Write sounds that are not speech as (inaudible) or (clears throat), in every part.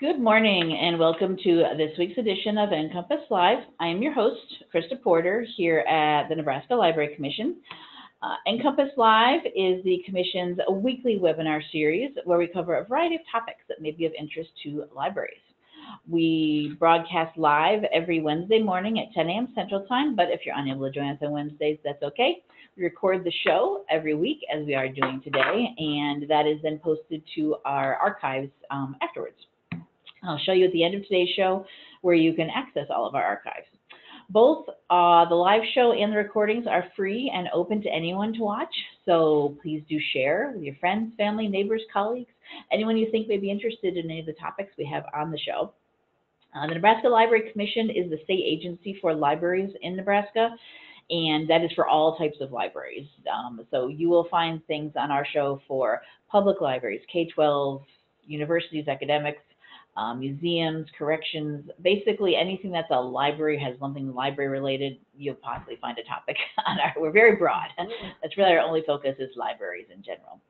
Good morning and welcome to this week's edition of NCompass Live. I am your host, Krista Porter, here at the Nebraska Library Commission. Uh, NCompass Live is the Commission's weekly webinar series where we cover a variety of topics that may be of interest to libraries. We broadcast live every Wednesday morning at 10 a.m. Central Time, but if you're unable to join us on Wednesdays, that's okay. We record the show every week, as we are doing today, and that is then posted to our archives um, afterwards. I'll show you at the end of today's show where you can access all of our archives. Both uh, the live show and the recordings are free and open to anyone to watch, so please do share with your friends, family, neighbors, colleagues, anyone you think may be interested in any of the topics we have on the show. Uh, the Nebraska Library Commission is the state agency for libraries in Nebraska, and that is for all types of libraries. Um, so you will find things on our show for public libraries, K-12, universities, academics, um, museums, corrections, basically anything that's a library has something library related, you'll possibly find a topic (laughs) on our, we're very broad. That's really our only focus is libraries in general.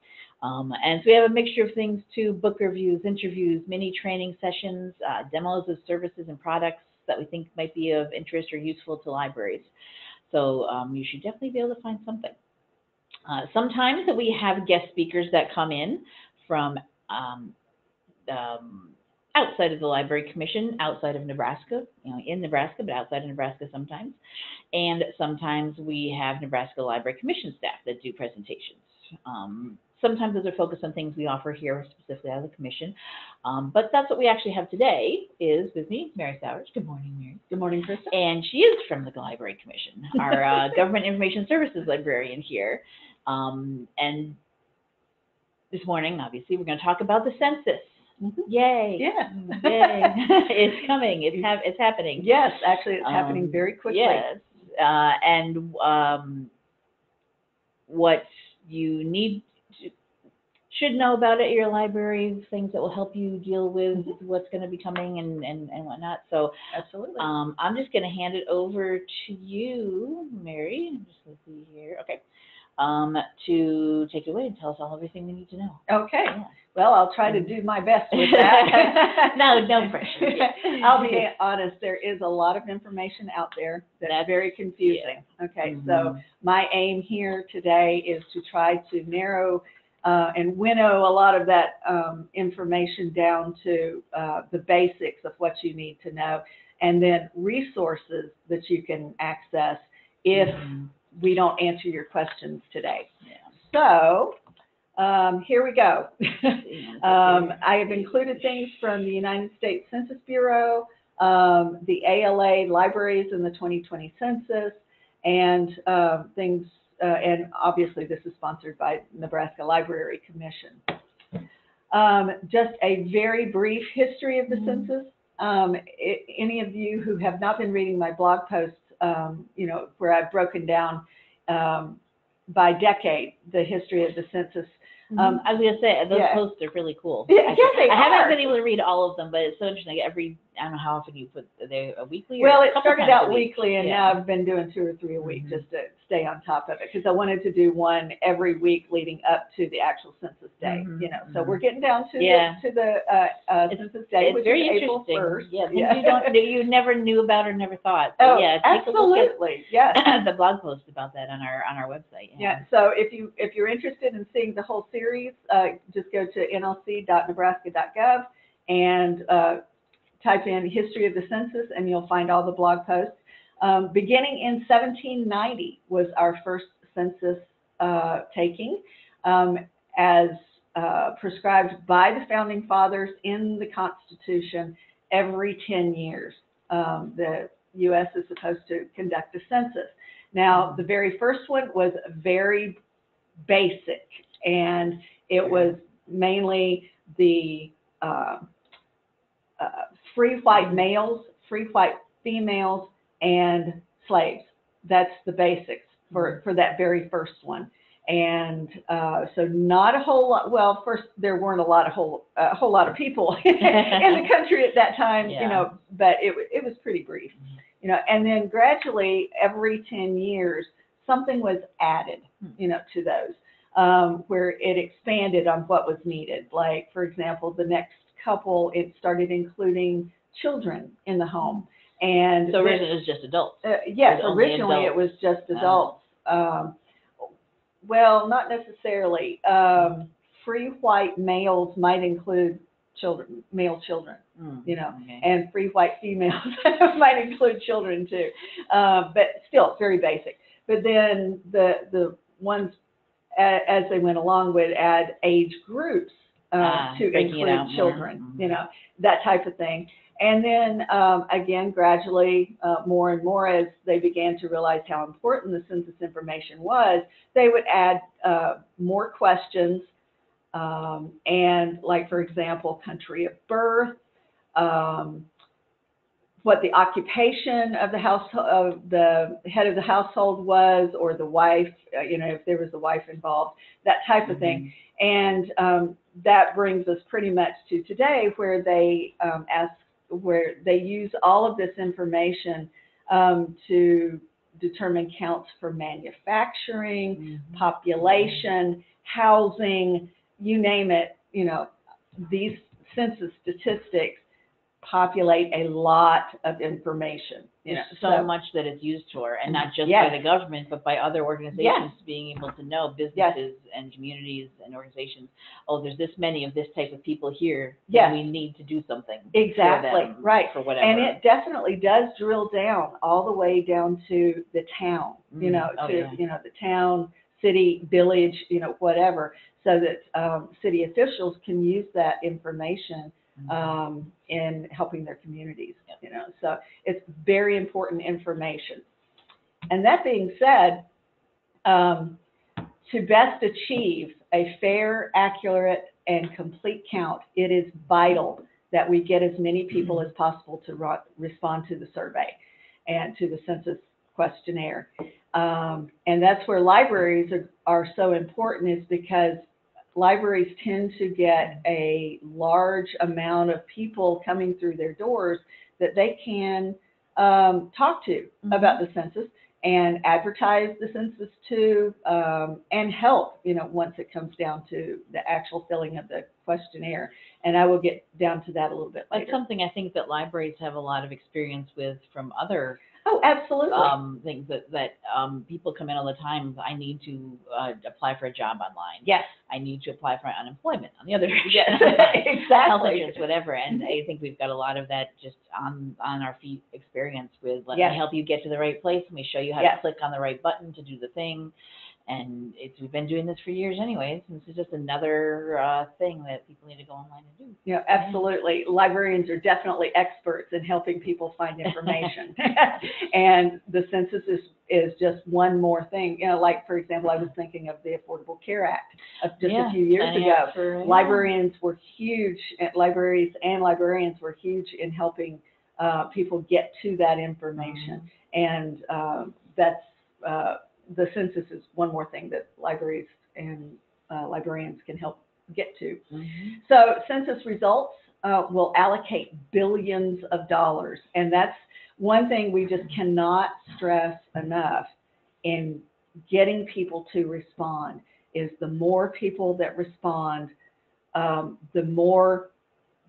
Um, and so we have a mixture of things too, book reviews, interviews, mini training sessions, uh, demos of services and products that we think might be of interest or useful to libraries. So um, you should definitely be able to find something. Uh, sometimes that we have guest speakers that come in from um, um, outside of the Library Commission, outside of Nebraska, you know, in Nebraska, but outside of Nebraska sometimes. And sometimes we have Nebraska Library Commission staff that do presentations. Um, sometimes those are focused on things we offer here specifically out of the commission. Um, but that's what we actually have today is with me, Mary Sauers. Good morning, Mary. Good morning, Krista. And she is from the Library Commission, our uh, (laughs) Government Information Services librarian here. Um, and this morning, obviously, we're going to talk about the census. Mhm. Yay! Yeah. (laughs) Yay! (laughs) it's coming. It's hap- It's happening. Yes, actually, it's happening Um, very quickly. Yes, uh, and um, what you need to, should know about at your library, things that will help you deal with Mhm. what's going to be coming and, and, and whatnot. So Absolutely. um, I'm just going to hand it over to you, Mary. I'm just going to see here. Okay. Um, to take it away and tell us all everything we need to know. Okay. Yeah. Well, I'll try to do my best with that. (laughs) No, no pressure. (laughs) I'll be honest, there is a lot of information out there that's That's- very confusing. Okay, so Mhm. my aim here today is to try to narrow uh, and winnow a lot of that um, information down to uh, the basics of what you need to know, and then resources that you can access if Mhm. we don't answer your questions today. Yeah. So, um, here we go. (laughs) Um, I have included things from the United States Census Bureau, um, the ALA libraries in the 2020 census, and um, things. Uh, and obviously, this is sponsored by Nebraska Library Commission. Um, just a very brief history of the Mhm. census. Um, i any of you who have not been reading my blog posts, um, you know, where I've broken down um, by decade the history of the census. Um, I was gonna say those yeah. posts are really cool. Yeah, Actually, yeah, they I haven't been able to read all of them, but it's so interesting. Every I don't know how often you put are they a weekly. Or Well, a it couple started times a out week? weekly, and Yeah. now I've been doing two or three a week Mhm. just to stay on top of it because I wanted to do one every week leading up to the actual census day. Mhm, You know, so mhm. we're getting down to Yeah. the to the uh, uh, It's- census day, It's which very is April interesting. first. Yeah, things you don't that you never knew about or never thought. So, Oh, yeah, take a look absolutely. Yes. (laughs) the blog post about that on our on our website. Yeah, so if you, if you're interested in seeing the whole series, uh, just go to nlc.nebraska.gov and, uh, type in history of the census and you'll find all the blog posts. Um, beginning in seventeen ninety was our first census, uh, taking, um, as, uh, prescribed by the founding fathers in the Constitution every ten years. Um, the U.S. is supposed to conduct a census. Now, the very first one was very basic, and it was mainly the uh, uh, free white males, free white females, and slaves. That's the basics for, for that very first one. And uh, so, not a whole lot. Well, first there weren't a lot of whole a whole lot of people (laughs) in the country at that time, Yeah. you know. But it it was pretty brief, you know. And then gradually, every ten years, something was added, Hmm. you know, to those. um, where it expanded on what was needed. Like, for example, the next couple, it started including children in the home. And So originally it was just adults. uh, yes, was only originally it was just Oh. adults. Um, well, not necessarily. Um, free white males might include children, male children, Mm, you know, okay. and free white females (laughs) might include children too. Uh, but still, very basic. But then the the ones a, as they went along would add age groups uh, Ah, to include children, Mhm. you know, that type of thing. And then um, again, gradually, uh, more and more as they began to realize how important the census information was, they would add uh, more questions. Um, and like, for example, country of birth, um, what the occupation of the of the head of the household was, or the wife, uh, you know, if there was a wife involved, that type of thing. And um, that brings us pretty much to today, where they um, ask, where they use all of this information um, to determine counts for manufacturing, Mhm. population, housing, you name it. You know, these census statistics populate a lot of information. You know, There's so much that it's used for, and not just by Yes. the government, but by other organizations being able to know businesses and communities and organizations. Oh, there's this many of this type of people here. and Yes. We need to do something. Exactly, for them, right. For whatever. And it definitely does drill down all the way down to the town, you Mm, know, oh, to, yeah. you know, the town, city, village, you know, whatever, so that um, city officials can use that information. Um, in helping their communities, you know. So it's very important information. And that being said, um, to best achieve a fair, accurate, and complete count, it is vital that we get as many people as possible to respond to the survey and to the census questionnaire. Um, and that's where libraries are, are so important is because libraries tend to get a large amount of people coming through their doors that they can um, talk to Mhm. about the census and advertise the census to um, and help, you know, once it comes down to the actual filling of the questionnaire. And I will get down to that a little bit That's later. something I think that libraries have a lot of experience with from other Oh, absolutely. um, things that, that um, people come in all the time. I need to uh, apply for a job online. yes. I need to apply for unemployment on the other Yes, (laughs) Health exactly. insurance, whatever. And I think we've got a lot of that just on, on our feet experience with, let Yes. me help you get to the right place. Let me show you how Yes. to click on the right button to do the thing. And it's, we've been doing this for years anyways. and This is just another uh, thing that people need to go online and do. Yeah, absolutely. Librarians are definitely experts in helping people find information. (laughs) (laughs) and the census is, is just one more thing. You know, like, for example, I was thinking of the Affordable Care Act of just Yeah, a few years ago. for- yeah. Librarians were huge, uh, libraries and librarians were huge in helping uh, people get to that information. And um, that's, uh, the census is one more thing that libraries and uh, librarians can help get to. Mhm. So census results uh, will allocate billions of dollars, and that's one thing we just cannot stress enough in getting people to respond. Is the more people that respond, um, the more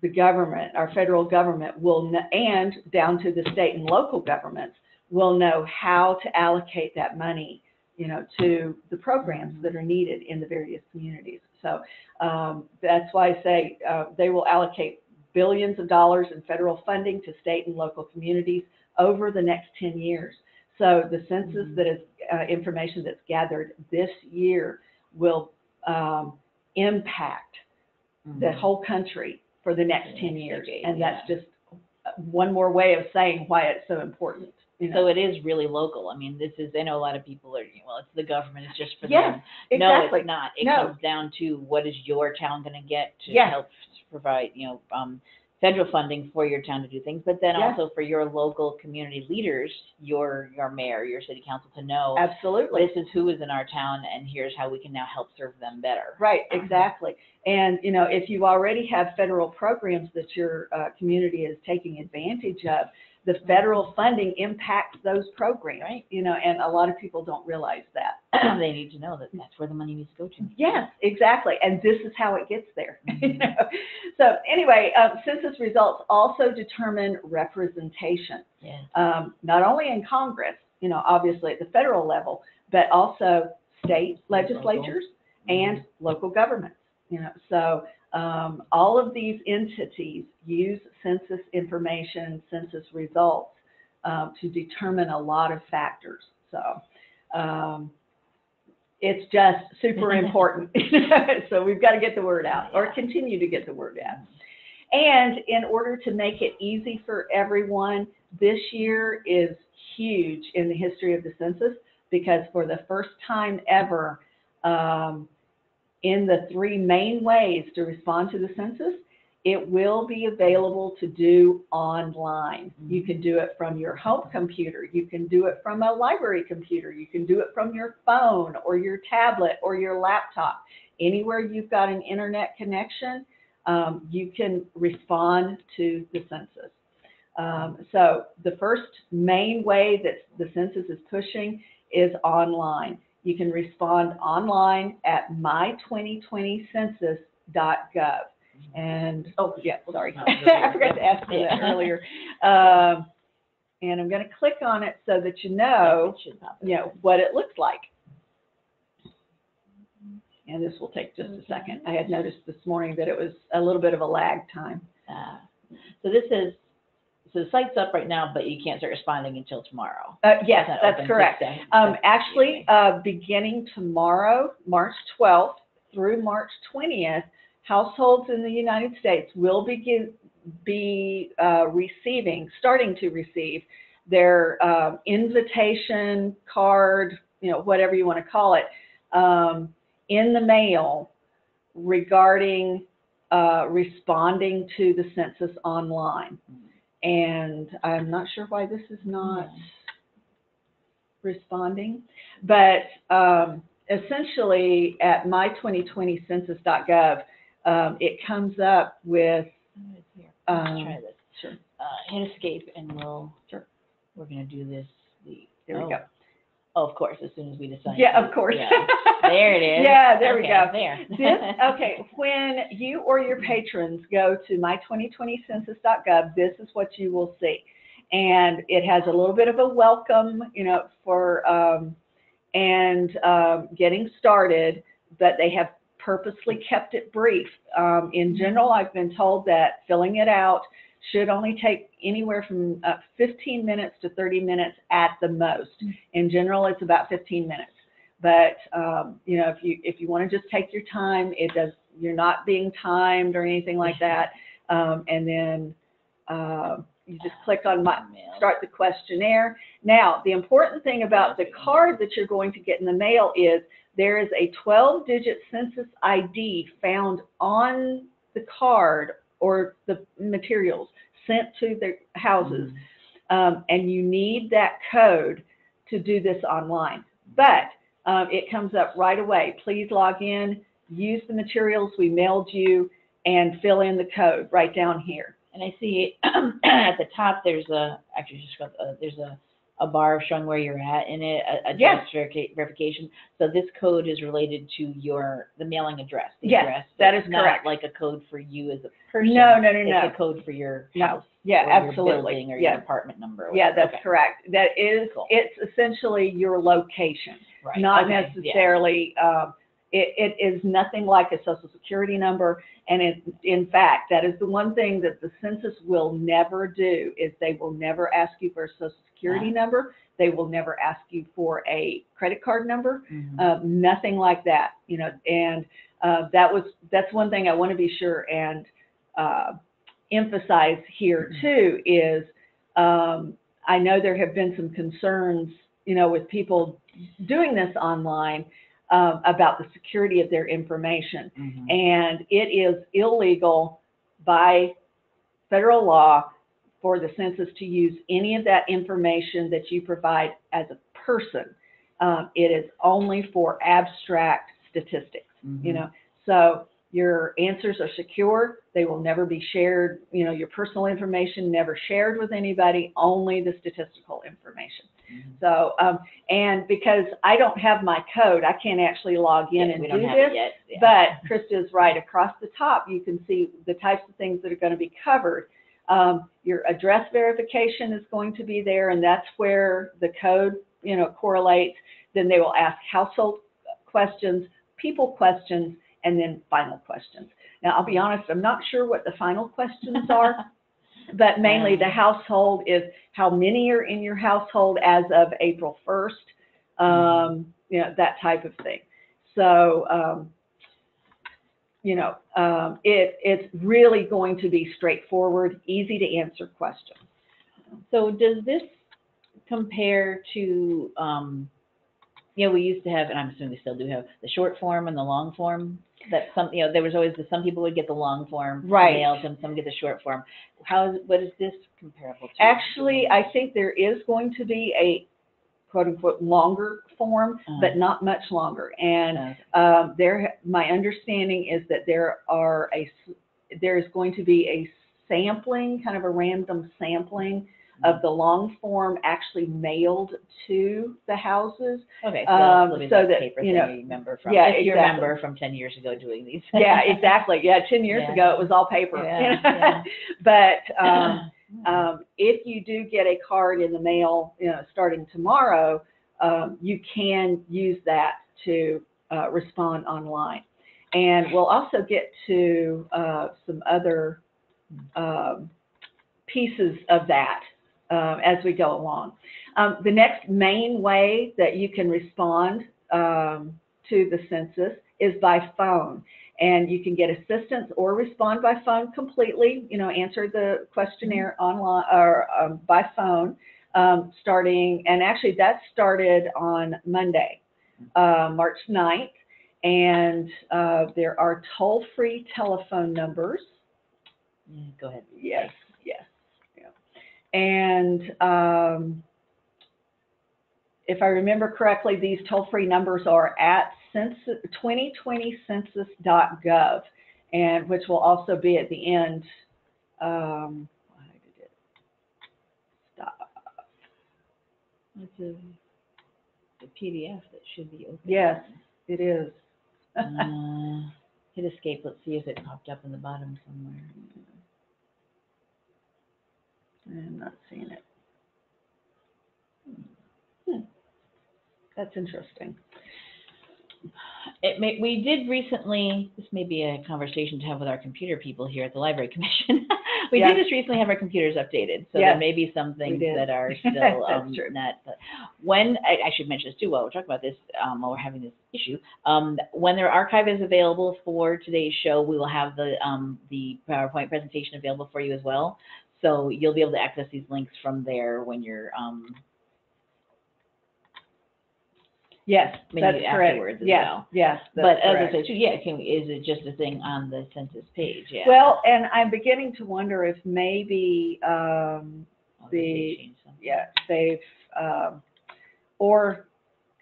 the government, our federal government, will and down to the state and local governments will know how to allocate that money, you know, to the programs that are needed in the various communities. So um, that's why I say uh, they will allocate billions of dollars in federal funding to state and local communities over the next 10 years. So the census Mhm. that is uh, information that's gathered this year will um, impact the Mhm. whole country for the next 10 years. and that's just one more way of saying why it's so important. You know? So it is really local. I mean, this is, I know a lot of people are, well, it's the government, it's just for Yes, them. No, it's not. It No. comes down to what is your town gonna get to Yes. help provide, you know, um, federal funding for your town to do things, but then Yes. also for your local community leaders, your, your mayor, your city council to know, Absolutely. this is who is in our town and here's how we can now help serve them better. Right, exactly. And, you know, if you already have federal programs that your uh, community is taking advantage of, the federal funding impacts those programs. Right. You know, and a lot of people don't realize that. (clears throat) They need to know that that's where the money needs to go to. Yes, exactly, and this is how it gets there. (laughs) you Mhm. know? So anyway, uh, census results also determine representation, Yeah. um, not only in Congress, you know, obviously at the federal level, but also state legislatures and local governments. You know, so um, all of these entities use census information, census results um, to determine a lot of factors. So um, it's just super (laughs) important. (laughs) so we've got to get the word out or continue to get the word out. And in order to make it easy for everyone, this year is huge in the history of the census because for the first time ever, um, in the three main ways to respond to the census, it will be available to do online. You can do it from your home computer, you can do it from a library computer, you can do it from your phone or your tablet or your laptop. Anywhere you've got an internet connection, um, you can respond to the census. Um, so the first main way that the census is pushing is online. You can respond online at my2020census.gov. And, oh, yeah, sorry. (laughs) I forgot to ask you that (laughs) earlier. Um, and I'm going to click on it so that you know, It should pop up. you know, what it looks like. And this will take just a second. I had noticed this morning that it was a little bit of a lag time. Uh, So this is, so the site's up right now, but you can't start responding until tomorrow. Uh, yes, not that's correct. day. Um, actually, uh, beginning tomorrow, March 12th through March 20th, households in the United States will begin, be, uh, receiving, starting to receive their, um, invitation card, you know, whatever you want to call it, um, in the mail regarding, uh, responding to the census online. And I'm not sure why this is not responding, but um, essentially at my2020census.gov, um, it comes up with, It's here. um, Let's try this. sure, Uh, hit escape and we'll, Sure. we're gonna do this, the. there we oh. go. Oh, of course, as soon as we decide. Yeah, of course. yeah. There it is. (laughs) Yeah, there we go. There. (laughs) This, okay, when you or your patrons go to my2020census.gov, this is what you will see. And it has a little bit of a welcome, you know, for, um, and, um, getting started, but they have purposely kept it brief. Um, in general, I've been told that filling it out should only take anywhere from uh, 15 minutes to 30 minutes at the most. In general, it's about 15 minutes. But um, you know, if you if you want to just take your time, it does. You're not being timed or anything like that. Um, and then uh, you just click on my start the questionnaire. Now, the important thing about the card that you're going to get in the mail is there is a 12-digit census ID found on the card or the materials sent to their houses, um, and you need that code to do this online. But um, it comes up right away. Please log in, use the materials we mailed you, and fill in the code right down here. And I see (clears throat) at the top, there's a, actually just, got, uh, there's a, a bar showing where you're at in it, a- Yes. address verica- verification. So this code is related to your, the mailing address. the Yes, address. that It's is not correct. like a code for you as a person. No, no, no, It's no. a code for your No. house. Yeah, your absolutely. building or Yeah. your apartment number. Yeah, that's Okay. correct. That is, Cool. it's essentially your location, Right. not Okay, yeah. necessarily, um, it, it is nothing like a social security number. And it, in fact, that is the one thing that the census will never do, is they will never ask you for a social security number. They will never ask you for a credit card number. Mhm. uh, nothing like that, you know, and uh, that was, that's one thing I want to be sure and uh, emphasize here too is um, I know there have been some concerns, you know, with people doing this online um, about the security of their information. Mhm. And it is illegal by federal law for the census to use any of that information that you provide as a person. Um, it is only for abstract statistics, you Mhm. know. So Your answers are secure. They will never be shared, you know, your personal information never shared with anybody, only the statistical information. Mhm. So, um, and because I don't have my code, I can't actually log in Yeah, and do this. it yet. yeah. But Krista's right, across the top, you can see the types of things that are going to be covered. Um, your address verification is going to be there, and that's where the code, you know, correlates. Then they will ask household questions, people questions, and then final questions. Now, I'll be honest, I'm not sure what the final questions are, (laughs) but mainly the household is how many are in your household as of April 1st, um, you know, that type of thing. So, um, you know, um, it, it's really going to be straightforward, easy to answer questions. So does this compare to, um, you know, we used to have, and I'm assuming we still do have, the short form and the long form? That some, you know, there was always, the some people would get the long form Right. mailed and some get the short form. How is, what is this comparable to? Actually, I think there is going to be a quote unquote longer form, Uh, but not much longer. And uh, Um, there, my understanding is that there are a, there is going to be a sampling, kind of a random sampling of the long form actually mailed to the houses. Okay, so um, so that you thing know, you remember from, yeah, if you remember from ten years ago doing these. Yeah, exactly. Yeah, ten years Yeah. ago, it was all paper. Yeah, yeah. (laughs) But, um, (clears throat) um, if you do get a card in the mail, you know, starting tomorrow, um, you can use that to uh, respond online. And we'll also get to uh, some other um, pieces of that um, as we go along. Um, the next main way that you can respond um, to the census is by phone. And you can get assistance or respond by phone completely, you know, answer the questionnaire online or um, by phone, um, starting, and actually that started on Monday, uh, March 9th. And uh, there are toll-free telephone numbers. Go ahead. Yes, yes. yeah. And um, if I remember correctly, these toll-free numbers are at census, 2020census.gov, and which will also be at the end. Um, why did it stop? It's a, the PDF that should be open. Yes. It is. Uh, Hit escape, let's see if it popped up in the bottom somewhere. I'm not seeing it. Hmm. That's interesting. It may, we did recently, this may be a conversation to have with our computer people here at the Library (laughs) Commission. We Yeah. did just recently have our computers updated, so Yes, there may be some things that are (laughs) still, um, true. not, but when, I, I should mention this too, while we're talking about this, um, while we're having this issue. Um, when their archive is available for today's show, we will have the, um, the PowerPoint presentation available for you as well. So you'll be able to access these links from there when you're, um, Yes, Maybe that's correct. afterwards as Yes, well. yes, that's but as I correct. said too, yeah, can, is it just a thing on the census page? Yeah. Well, and I'm beginning to wonder if maybe, um, Oh, they the- yeah, they've, um, or,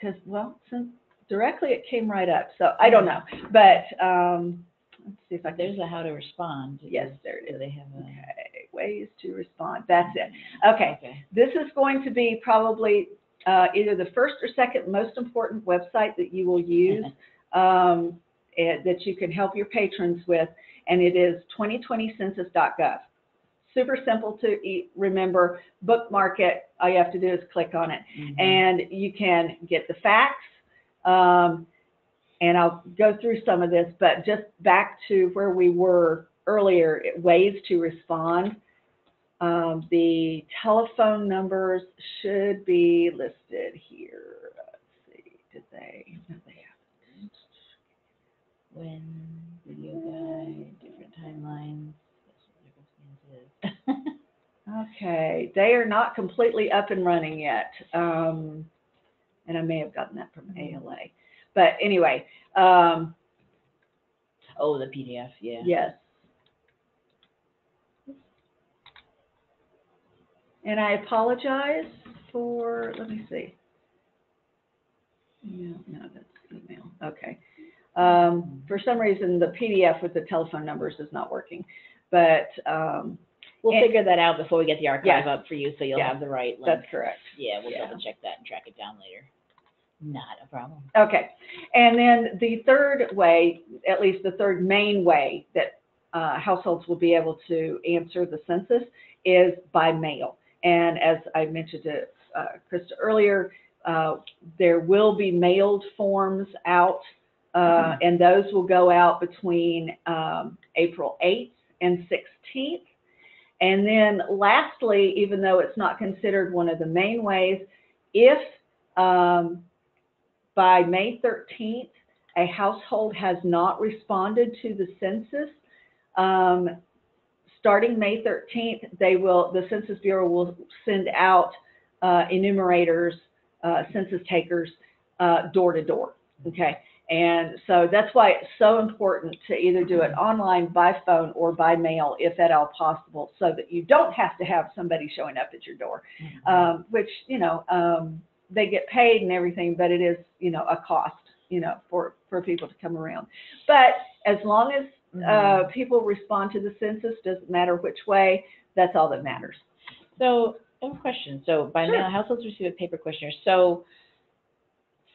because, well, since directly it came right up, so I don't know. But, um, let's see if I There's a how to respond. Yes, there it so. They have a. okay, ways to respond, that's it. Okay, Okay. this is going to be probably, uh, either the first or second most important website that you will use. um, eh, that you can help your patrons with, and it is 2020census.gov. Super simple to e- remember, bookmark it, all you have to do is click on it. Mhm. And you can get the facts, um, and I'll go through some of this, but just back to where we were earlier, ways to respond. Um, the telephone numbers should be listed here. Let's see, did they? No, they haven't. When, video guide, different timelines, circumstances. Okay, they are not completely up and running yet. Um, and I may have gotten that from ALA. But anyway, um, Oh, the PDF, yeah. yes. And I apologize for, let me see. No, no, that's email. Okay. Um, for some reason, the PDF with the telephone numbers is not working, but, um, We'll And- figure that out before we get the archive up for you, so you'll Yeah. have the right link. that's correct. Yeah, we'll yeah. double check that and track it down later. Not a problem. Okay, and then the third way, at least the third main way that uh, households will be able to answer the census is by mail. And as I mentioned to uh, Krista earlier, uh, there will be mailed forms out, uh, and those will go out between um, April 8th and 16th. And then lastly, even though it's not considered one of the main ways, if um, by May 13th, a household has not responded to the census, um, starting May 13th, they will, the Census Bureau will send out uh, enumerators, uh, census takers, uh, door to door. Okay. And so that's why it's so important to either do it online, by phone, or by mail, if at all possible, so that you don't have to have somebody showing up at your door um, which, you know, um, they get paid and everything, but it is, you know, a cost, you know, for, for people to come around. But as long as, uh, people respond to the census, doesn't matter which way, that's all that matters. So, I have a question. So by Sure. mail, households receive a paper questionnaire. So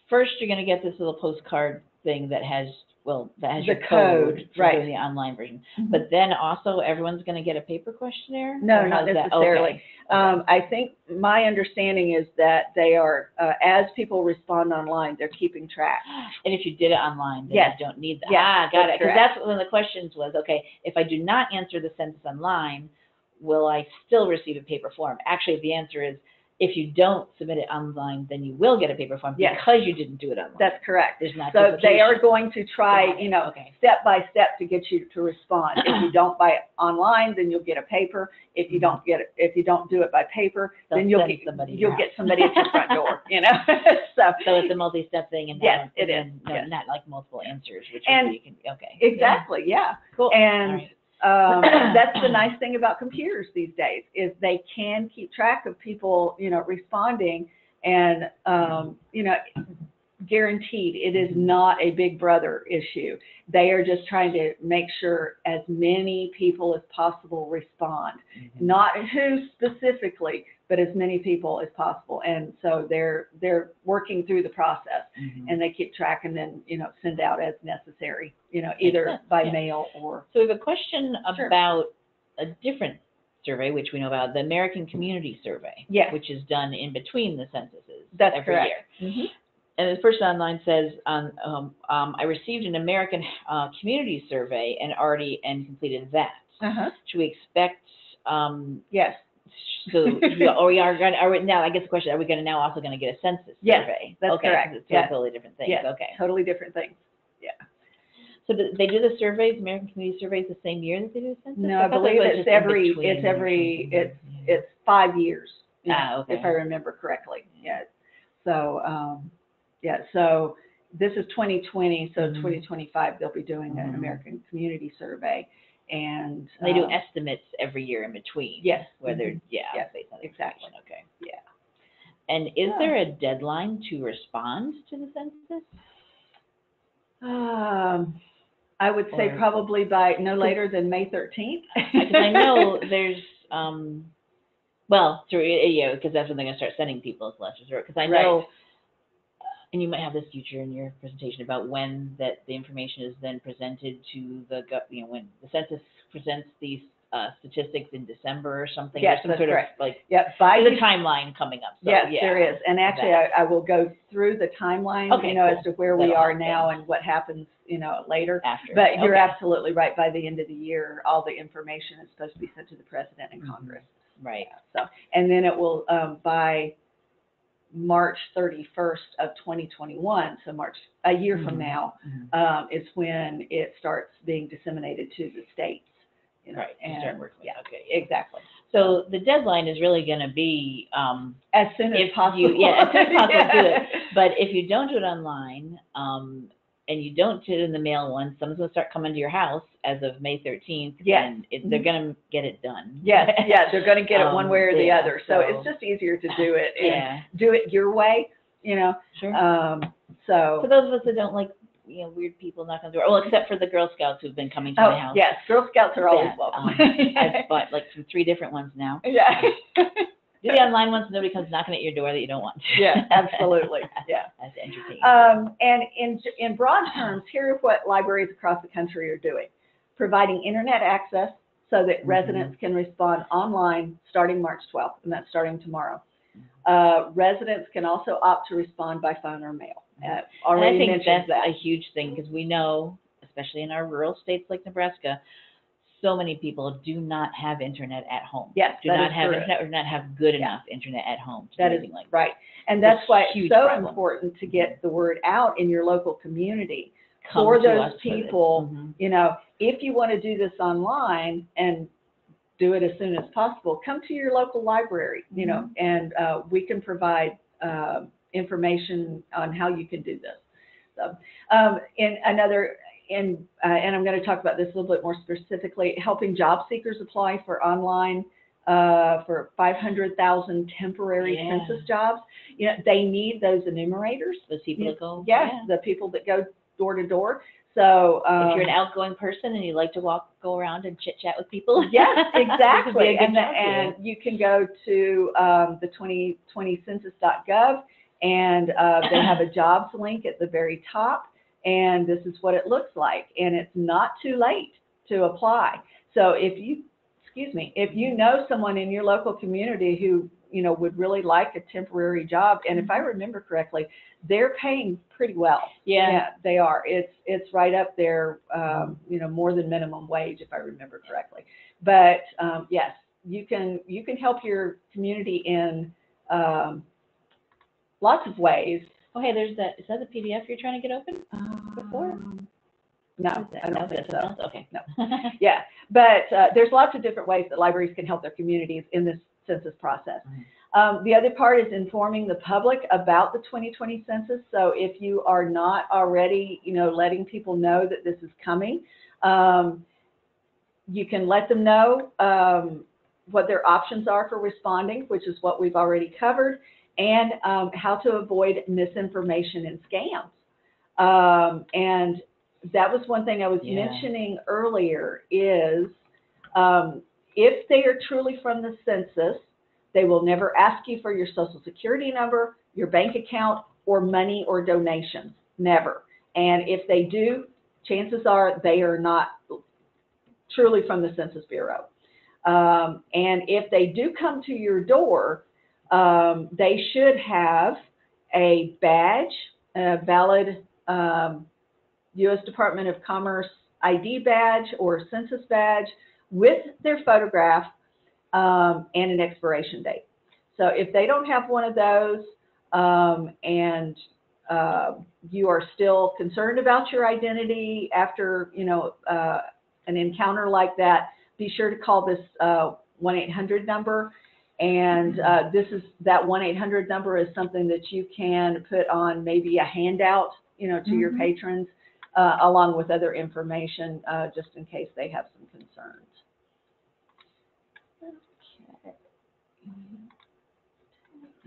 first, you're gonna get this little postcard thing that has, well, that has The your code code, right. the online version. But then also, everyone's gonna get a paper questionnaire? No, not necessarily. Okay. Um, I think my understanding is that they are, uh, as people respond online, they're keeping track. (gasps) And if you did it online, then Yes. you don't need that. Yeah, got it. Because that's one of the questions was, okay, if I do not answer the census online, will I still receive a paper form? Actually, the answer is, if you don't submit it online, then you will get a paper form Yes. because you didn't do it online. That's correct. There's not So they are duplication. going to try, you know, Okay. step by step to get you to respond. If you don't buy it online, then you'll get a paper. If you mm-hmm. don't get it, if you don't do it by paper, They'll then you'll send get, somebody to your you'll get somebody at your front door, (laughs) you know? (laughs) So, So it's a multi-step thing and Yes, not, it is. and no, Yes. not like multiple answers, which And- be, you can, okay. exactly, yeah. Cool. All And, right. Um, (coughs) that's the nice thing about computers these days, is they can keep track of people, you know, responding and, um, you know, guaranteed, it is not a big brother issue. They are just trying to make sure as many people as possible respond. Mhm. not who specifically, but as many people as possible. And so they're, they're working through the process Mhm. and they keep track and then, you know, send out as necessary, you know, either by yeah. mail or, So we have a question Sure. about a different survey, which we know about, the American Community Survey. Yes. Which is done in between the censuses That's every correct. year. Mhm. And this person online says, um, um, um, I received an American, uh, Community Survey and already, and completed that. uh-huh, Should we expect, um, yes, so, are we are gonna, are we, now, I guess the question, are we gonna now also gonna get a census Yes, survey? that's Okay, 'cause correct. It's two Yes. totally different things, Yes. okay. totally different things. Yeah. So do they do the surveys, American Community Surveys, the same year that they do the census? No, I thought that believe was it's just in every, between it's or every, something. it's, Yeah. it's five years. Ah, okay. If I remember correctly, yeah. So, um, yeah, so this is 2020, so Mhm. 2025, they'll be doing an Mhm. American Community Survey and. They do um, estimates every year in between. Yes. Whether, Mhm. yeah. Yes, based on exactly. information, Okay. Yeah. And is Yeah. there a deadline to respond to the census? Um, I would say Or- probably by no later than May 13th. Because I know there's, um, well, through, yeah, because that's when they're gonna start sending people people's letters, because I know, and you might have this future in your presentation about when that the information is then presented to the, you know, when the census presents these, uh, statistics in December or something. Yes, some that's sort of, correct. Like, Yep, by the timeline coming up, so, Yes, yeah. there is. And actually, I, I will go through the timeline, Okay, you know, as to where we That'll are help now and what happens, you know, later. After. But you're absolutely right. By the end of the year, all the information is supposed to be sent to the president and Mhm. Congress. Right. So, and then it will, um, by March thirty-first of twenty twenty-one, so March, a year from Mhm. now, Mhm. um, is when it starts being disseminated to the states. you know, Right, you start working Yeah, okay. exactly. So the deadline is really gonna be, um, As soon as possible. you- yeah, as soon as possible, do it. (laughs) But if you don't do it online, um, and you don't do it in the mail one, someone's gonna start coming to your house as of May thirteenth. Yes. And it, they're Mhm. gonna get it done. Yes, yeah, they're gonna get it (laughs) one Um, way or the yeah, other, so it's just easier to do it (laughs) and Yeah, do it your way, you know, sure. um, so For those of us that don't like you know, weird people knocking on the door. Well, except for the Girl Scouts who've been coming to my Oh, house. yes, Girl Scouts are always That, welcome. um, (laughs) I've bought like from three different ones now. Yeah. Do the online ones, nobody comes knocking at your door that you don't want. to. Yeah, (laughs) absolutely, yeah. (laughs) That's entertaining. Um, and in, in broad terms, here is what libraries across the country are doing. Providing internet access so that Mhm. residents can respond online starting March 12th, and that's starting tomorrow. Uh, residents can also opt to respond by phone or mail. Uh, And I think that's that. a huge thing, because we know, especially in our rural states like Nebraska, so many people do not have internet at home. Yes, Do that not is have correct. internet, or not have good Yeah. enough internet at home That is like right. And that's why it's so problem. important to get the word out in your local community. Come for those us for people, Mhm. You know, if you want to do this online and do it as soon as possible, come to your local library, you know, Mm-hmm. and uh, we can provide uh, information on how you can do this. So, um, in another, in, uh, and I'm going to talk about this a little bit more specifically, helping job seekers apply for online uh, for 500,000 temporary Yeah. census jobs. You know, they need those enumerators. Those people that go. Yes, yeah. the people that go door to door. So um, If you're an outgoing person and you like to walk, go around and chit chat with people. (laughs) Yes, (laughs) this would be a exactly. And, the- you. and you can go to um, the 2020 census.gov and uh, they have a jobs link at the very top. And this is what it looks like. And it's not too late to apply. So if you, excuse me, if you know someone in your local community who, you know, would really like a temporary job, and if I remember correctly, they're paying pretty well. Yeah. they are. It's it's right up there, um, you know, more than minimum wage if I remember correctly. But um, yes, you can you can help your community in um, lots of ways. Oh, hey, there's that, is that the PDF you're trying to get open? Before? Um, No, Is that- I no, don't think that's so. something else? Okay. No. (laughs) (laughs) Yeah, but uh, there's lots of different ways that libraries can help their communities in this census process. Um, the other part is informing the public about the 2020 census. So if you are not already, you know, letting people know that this is coming, um, you can let them know um, what their options are for responding, which is what we've already covered, and um, how to avoid misinformation and scams. Um, and that was one thing I was Yeah. mentioning earlier is um, if they are truly from the census, they will never ask you for your social security number, your bank account, or money or donations. Never. And if they do, chances are they are not truly from the Census Bureau. Um, and if they do come to your door, um, they should have a badge, a valid um, U.S. Department of Commerce ID badge or census badge with their photograph um, and an expiration date. So if they don't have one of those um, and uh, you are still concerned about your identity after you know uh, an encounter like that, be sure to call this uh, 1-800 number. And uh, this is that 1-800 number is something that you can put on maybe a handout, you know, to your Mhm. patrons, uh, along with other information, uh, just in case they have some concerns. Okay.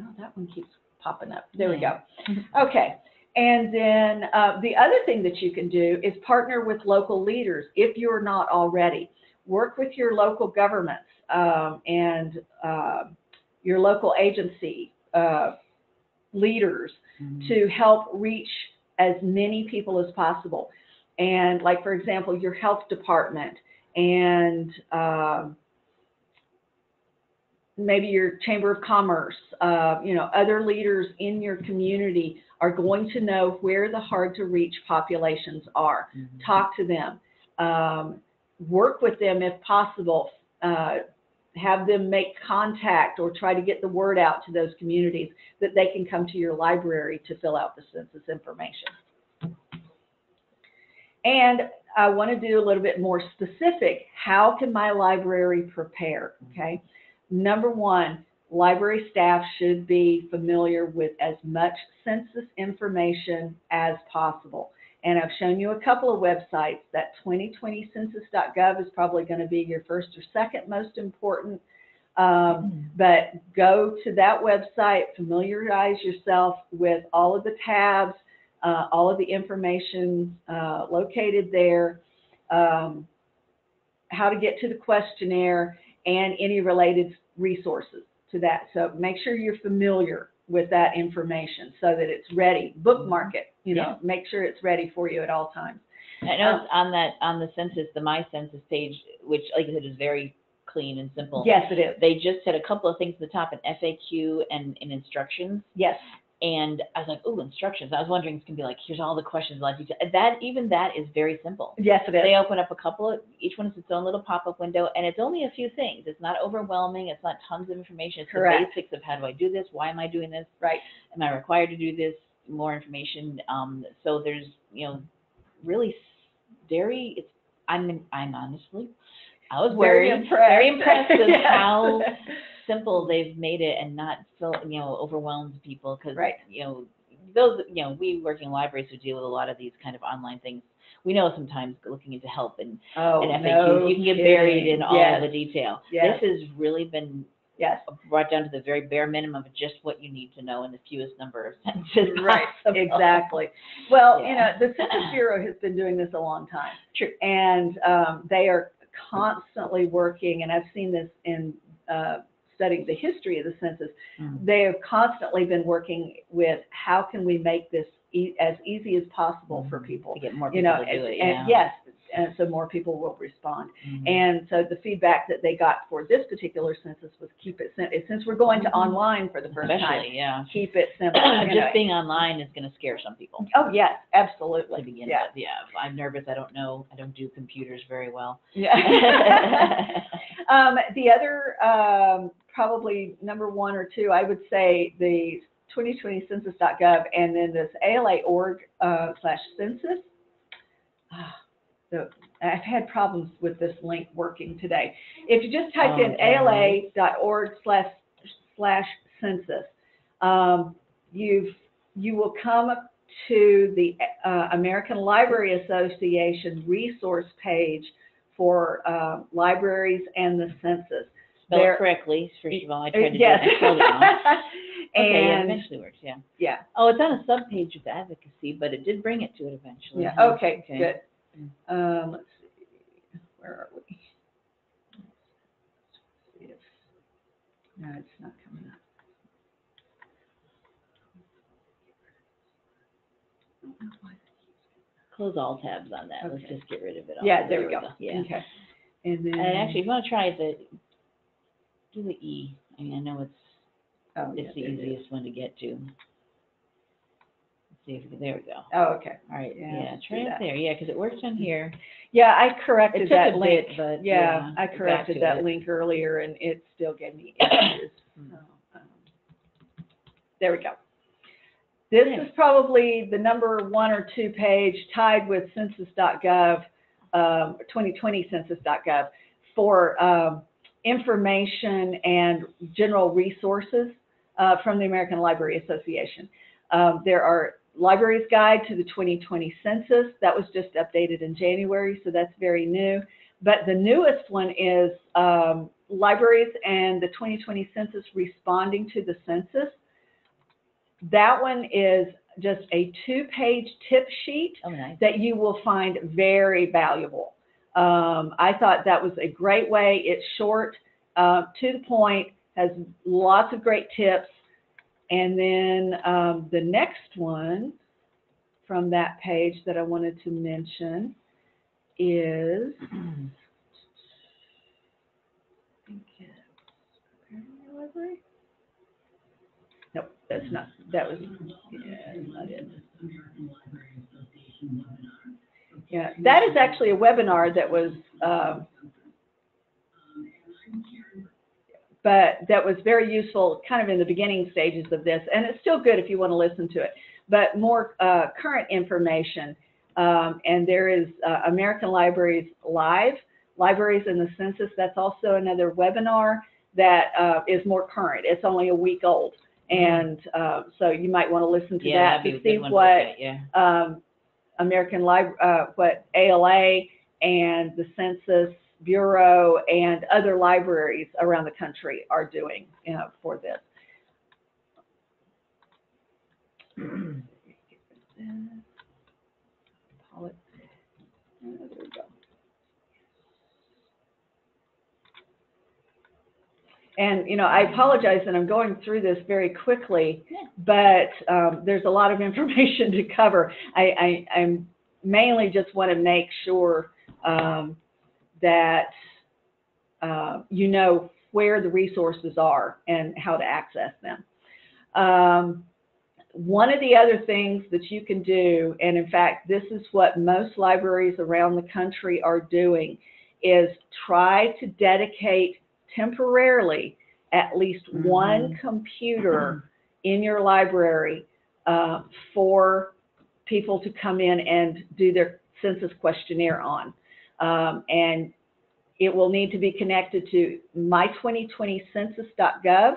Oh, that one keeps popping up. There we go. (laughs) Okay. And then uh, the other thing that you can do is partner with local leaders if you're not already. Work with your local governments um, and uh, your local agency uh, leaders Mhm. to help reach as many people as possible. And like, for example, your health department and um, maybe your chamber of commerce, uh, you know, other leaders in your community are going to know where the hard to reach populations are. Mhm. Talk to them, um, work with them if possible, uh, have them make contact or try to get the word out to those communities that they can come to your library to fill out the census information. And I want to do a little bit more specific. How can my library prepare? Okay. Number one, library staff should be familiar with as much census information as possible. And I've shown you a couple of websites. That 2020census.gov is probably going to be your first or second most important. Um, but go to that website, familiarize yourself with all of the tabs, uh, all of the information uh, located there, um, how to get to the questionnaire, and any related resources to that. So make sure you're familiar with that information so that it's ready. Bookmark mm-hmm. it, you know, make sure it's ready for you at all times. I know it's um, on that, on the census, the My Census page, which, like I said, is very clean and simple. Yes, it is. They just had a couple of things at the top, an FAQ and, and instructions. Yes. And I was like, oh, instructions. I was wondering, it's gonna be like, here's all the questions, a lot of detail. That, even that is very simple. Yes, it is. They open up a couple of, each one is its own little pop-up window, and it's only a few things. It's not overwhelming, it's not tons of information. It's Correct. the basics of how do I do this, why am I doing this, Right. am I required to do this, more information. Um, so there's, you know, really very, it's, I'm, I'm honestly, I was Very worried, impressed. very impressed with (laughs) how simple they've made it and not fill, you know, overwhelms people, because, Right. you know, those, you know, we work in libraries who deal with a lot of these kind of online things. We know sometimes looking into help and, Oh, and no you can get buried in all Yes, the detail. yes. This has really been Yes. brought down to the very bare minimum of just what you need to know in the fewest number of (laughs) sentences. Right, possible. exactly. Well, you know, the Census Bureau has been doing this a long time. (laughs) True. And um, they are constantly working, and I've seen this in uh, studying the history of the census. Mm. They have constantly been working with how can we make this e- as easy as possible for people. To get more You know, to do it, and yeah. yes, and so more people will respond. Mhm. And so the feedback that they got for this particular census was keep it simple. since we're going to Mhm. online for the first time, Especially, yeah. keep it simple. (clears throat) you know. Just being online is gonna scare some people Oh, yes, to absolutely. begin Yeah, with, yeah. I'm nervous, I don't know, I don't do computers very well. yeah. (laughs) (laughs) Um, the other, um, probably number one or two, I would say the 2020 census.gov and then this ALA.org uh, slash census. Ah, The, I've had problems with this link working today. If you just type Oh, in ala.org slash, slash census, um, you've, you will come to the, uh, American Library Association resource page for, uh, libraries and the census. Spell There- it correctly, first of all, I tried to do it, Yes. and I spelled it wrong. Okay, yeah, And, eventually works, yeah. yeah, Oh, it's on a subpage with advocacy, but it did bring it to it eventually. yeah, huh? okay, good. Um, let's see, where are we? Let's see if- No, it's not coming up. I don't know why. Close all tabs on that, let's Okay. just get rid of it all. Yeah, there we go. Yeah. Okay. And then. And actually, if you wanna try the, do the E, I mean, I know it's, oh, yeah, it's the there it is. easiest one to get to. Let's see if, there we go. Oh, okay. All right, Yeah, let's try it that. there, yeah, because it works on here. Yeah, I It corrected took that a link. bit, but Yeah, I got corrected that it. link earlier and it still gave me (coughs) issues. So, um, There we go. This is probably the number one or two page tied with census.gov, um, 2020 census.gov for, um, information and general resources, uh, from the American Library Association. Um, there are Libraries Guide to the 2020 Census. That was just updated in January, so that's very new. But the newest one is um, Libraries and the 2020 Census Responding to the Census. That one is just a two-page tip sheet Oh, nice. that you will find very valuable. Um, I thought that was a great way. It's short, uh, to the point, has lots of great tips. And then um, the next one from that page that I wanted to mention is. (clears throat) I think it's Preparing Your Library? Nope, that's not, that was, yeah, not it. Yeah, that is actually a webinar that was, um, but that was very useful, kind of in the beginning stages of this, and it's still good if you want to listen to it. But more uh, current information, um, and there is uh, American Libraries Live, Libraries in the Census. That's also another webinar that uh, is more current. It's only a week old, and uh, so you might want to listen to Yeah, that to see what yeah. um, American Library, uh, what ALA and the Census Bureau and other libraries around the country are doing, you know, for this. (clears throat) And, you know, I apologize that I'm going through this very quickly, but um, there's a lot of (laughs) information to cover. I, I, I mainly just want to make sure um, that uh, you know where the resources are and how to access them. Um, one of the other things that you can do, and in fact, this is what most libraries around the country are doing, is try to dedicate temporarily at least one computer (clears throat) in your library uh, for people to come in and do their census questionnaire on. Um, and it will need to be connected to my2020census.gov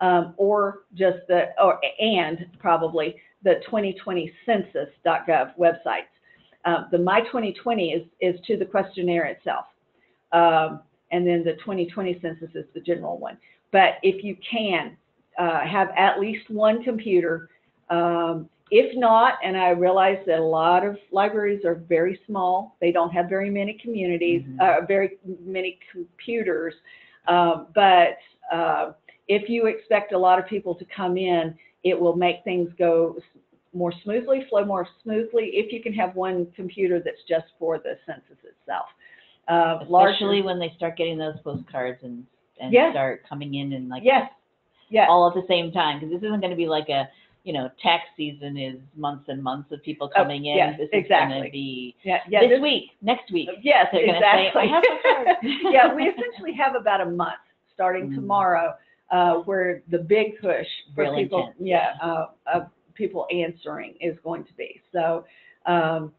um, or just the, or, and probably the 2020census.gov websites. Uh, the My 2020 is, is to the questionnaire itself. Um, and then the 2020 census is the general one. But if you can, uh, have at least one computer. Um, if not, and I realize that a lot of libraries are very small, they don't have very many communities, Mhm. uh, very many computers. Um, but uh, if you expect a lot of people to come in, it will make things go more smoothly, flow more smoothly if you can have one computer that's just for the census itself. Uh, larger- when they start getting those postcards and, and Yes. start coming in and like Yes, yes. all at the same time, because this isn't gonna be like a, you know, tax season is months and months of people Oh, coming in. yes, This is gonna be Yeah, yeah. this week, next week. Yes, They're gonna say, exactly. "I have a card." (laughs) yeah, we essentially have about a month starting Mm. tomorrow, uh, where the big push for Real people, intense, yeah, uh, of people answering is going to be. So, um,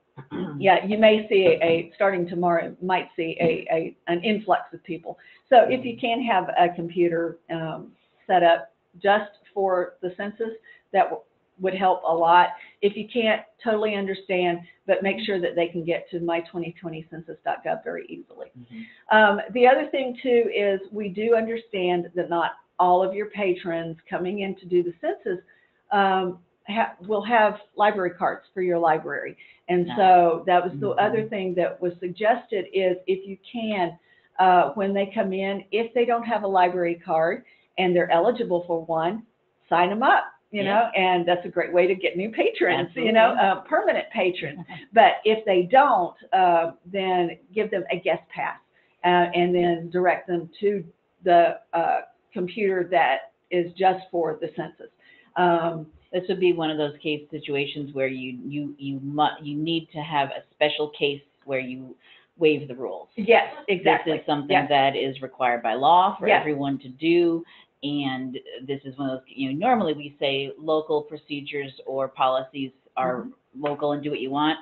yeah, you may see a, starting tomorrow, might see a, a an influx of people. So if you can have a computer um, set up just for the census, that w- would help a lot. If you can't, totally understand, but make sure that they can get to my2020census.gov very easily. Mhm. Um, the other thing too is we do understand that not all of your patrons coming in to do the census um, ha- will have library cards for your library. And so that was the Mhm. other thing that was suggested is if you can, uh, when they come in, if they don't have a library card and they're eligible for one, sign them up. You Yeah. know, and that's a great way to get new patrons. You know, uh, permanent patrons. (laughs) But if they don't, uh, then give them a guest pass uh, and then direct them to the uh, computer that is just for the census. Um, This would be one of those case situations where you, you, you mu, you need to have a special case where you waive the rules. yes, exactly. This is something Yes. that is required by law for Yes. everyone to do. And this is one of those, you know, normally we say local procedures or policies are Mm-hmm. local and do what you want.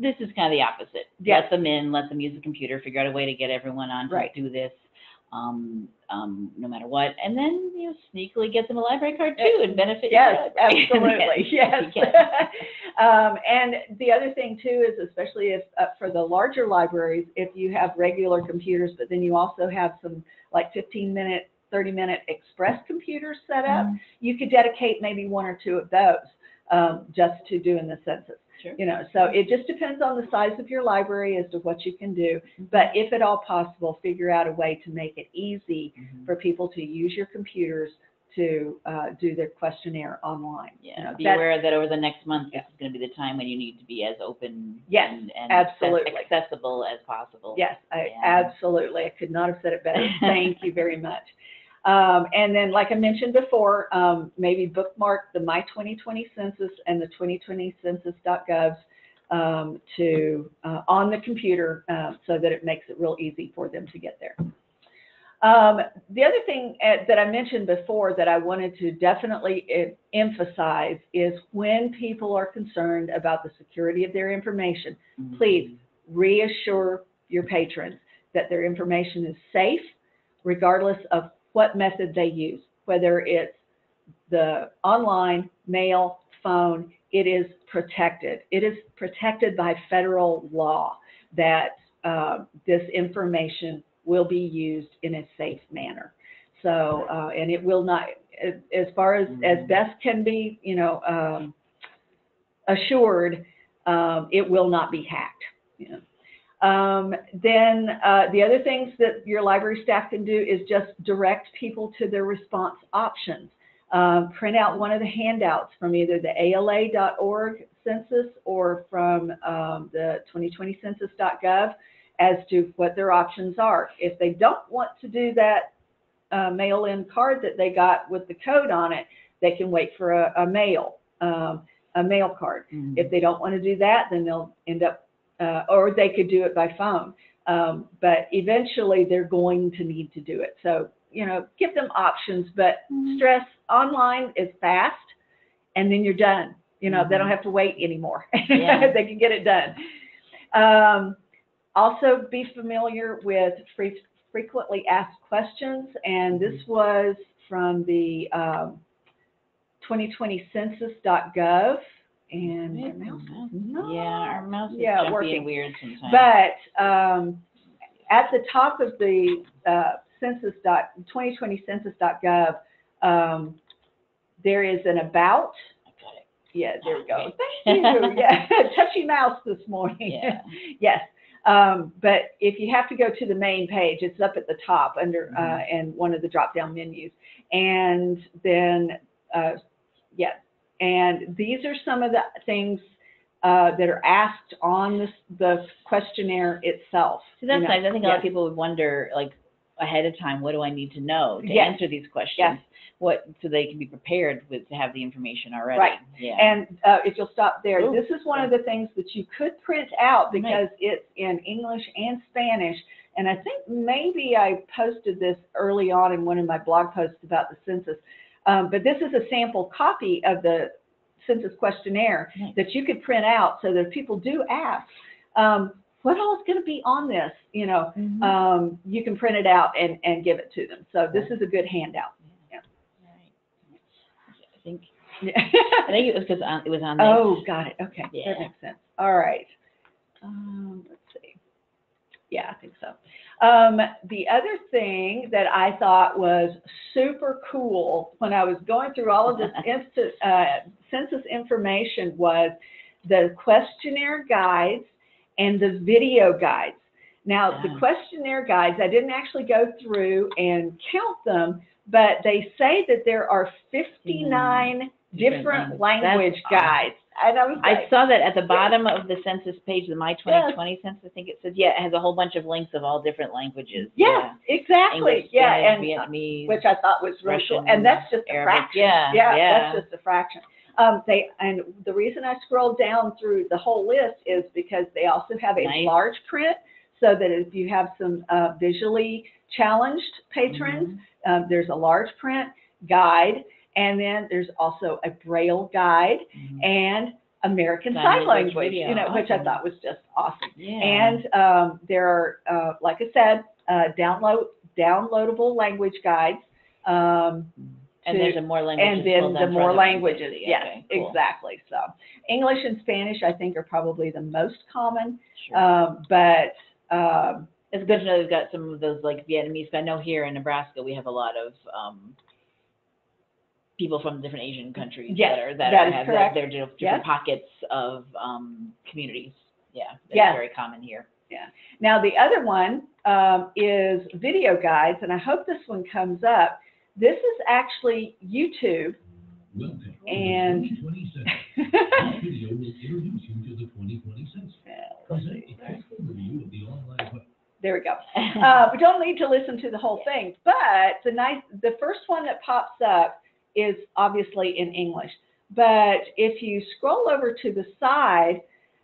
This is kind of the opposite. Yes. Let them in, let them use the computer, figure out a way to get everyone on to Right. do this, um, um, no matter what. And then, you know, sneakily get them a library card Uh, too and benefit. Yes, (laughs) absolutely, yes. (laughs) Um, and the other thing too is especially if, uh, for the larger libraries, if you have regular computers, but then you also have some like fifteen minute, thirty minute express computers set up, Mhm. you could dedicate maybe one or two of those, um, just to doing the census. Sure. You know, so it just depends on the size of your library as to what you can do. But if at all possible, figure out a way to make it easy Mhm. for people to use your computers to uh, do their questionnaire online. you Yeah, know, be aware that over the next month, this is gonna be the time when you need to be as open Yes, and, and absolutely. accessible as possible. Yes, I, Yeah. absolutely. I could not have said it better. (laughs) Thank you very much. Um, and then, like I mentioned before, um, maybe bookmark the My 2020 Census and the 2020 Census.gov um, to uh, on the computer uh, so that it makes it real easy for them to get there. Um, the other thing uh, that I mentioned before that I wanted to definitely uh, emphasize is when people are concerned about the security of their information, Mhm. please reassure your patrons that their information is safe regardless of what method they use, whether it's the online, mail, phone, it is protected. It is protected by federal law that uh, this information will be used in a safe manner. So, uh, and it will not, as, far as, as Mhm. best can be, you know, um, assured, um, it will not be hacked. You know. Um, then uh, the other things that your library staff can do is just direct people to their response options. Um, print out one of the handouts from either the ALA.org census or from um, the 2020census.gov as to what their options are. If they don't want to do that uh, mail-in card that they got with the code on it, they can wait for a, a mail, um, a mail card. Mhm. If they don't want to do that, then they'll end up, uh, or they could do it by phone. Um, but eventually they're going to need to do it. So, you know, give them options, but Mhm. stress online is fast and then you're done. You know, they don't have to wait anymore. Yeah. (laughs) they can get it done. Um, also be familiar with fre- frequently asked questions. And this was from the, um, 2020census.gov and my mouse is not- Yeah, our mouse is Yeah, jumpy working. and weird sometimes. but um, at the top of the uh, census dot, 2020census.gov, um, there is an about. I got it. Yeah, there we go. Thank you. (laughs) Yeah, touchy mouse this morning. Yeah. (laughs) yes. Um, but if you have to go to the main page, it's up at the top under uh, Mhm. and one of the drop down menus. And then, uh, yes, and these are some of the things uh, that are asked on this, the questionnaire itself. So that's you know. nice. I think a lot of people would wonder, like, ahead of time, what do I need to know to Yes. answer these questions? Yes. What, so they can be prepared with, to have the information already. Right. Yeah. And uh, if you'll stop there, Ooh. this is one of the things that you could print out because it's in English and Spanish. And I think maybe I posted this early on in one of my blog posts about the census. Um, but this is a sample copy of the census questionnaire that you could print out so that if people do ask, um, what all is going to be on this? You know, Mhm. um, you can print it out and, and give it to them. So this is a good handout. Right. I think, Yeah. I think it was because it was on there. Oh, got it. Okay, Yeah. that makes sense. All right. Um, let's see. Yeah, I think so. Um, the other thing that I thought was super cool when I was going through all of this (laughs) instant, uh, census information was the questionnaire guides and the video guides. Now, the questionnaire guides, I didn't actually go through and count them, but they say that there are 59 Different different language. awesome. And I was I like, saw that at the bottom of the census page, the My 2020 census, I think it says, yeah, it has a whole bunch of links of all different languages. yes, exactly. English, yeah, and Vietnamese, which I thought was really cool. And that's just a fraction. Yeah, yeah, yeah. that's just a fraction. Um, they and the reason I scrolled down through the whole list is because they also have a Nice. large print, so that if you have some uh, visually challenged patrons, Mhm. um, there's a large print guide, and then there's also a braille guide Mhm. and American Sign Sign language Language, you know, which I thought was just awesome. Yeah. And um, there are, uh, like I said, uh, download downloadable language guides. Um, And to- there's a more languages. and then the more languages, yes, Okay, cool. exactly. So English and Spanish, I think, are probably the most common. Sure. Um, but um, It's good to know they've got some of those like Vietnamese. I know here in Nebraska we have a lot of um, people from different Asian countries Yes, that are that, that have correct. Their, different Yes. pockets of um, communities. Yeah, that's Yes. very common here. Yeah. Now the other one um, is video guides, and I hope this one comes up. This is actually YouTube. Welcome And- to the 2020. This video will introduce you to the 2020 census. Present a quick overview of the online web. There we go. (laughs) Uh, we don't need to listen to the whole thing, but the nice, the first one that pops up is obviously in English. But if you scroll over to the side,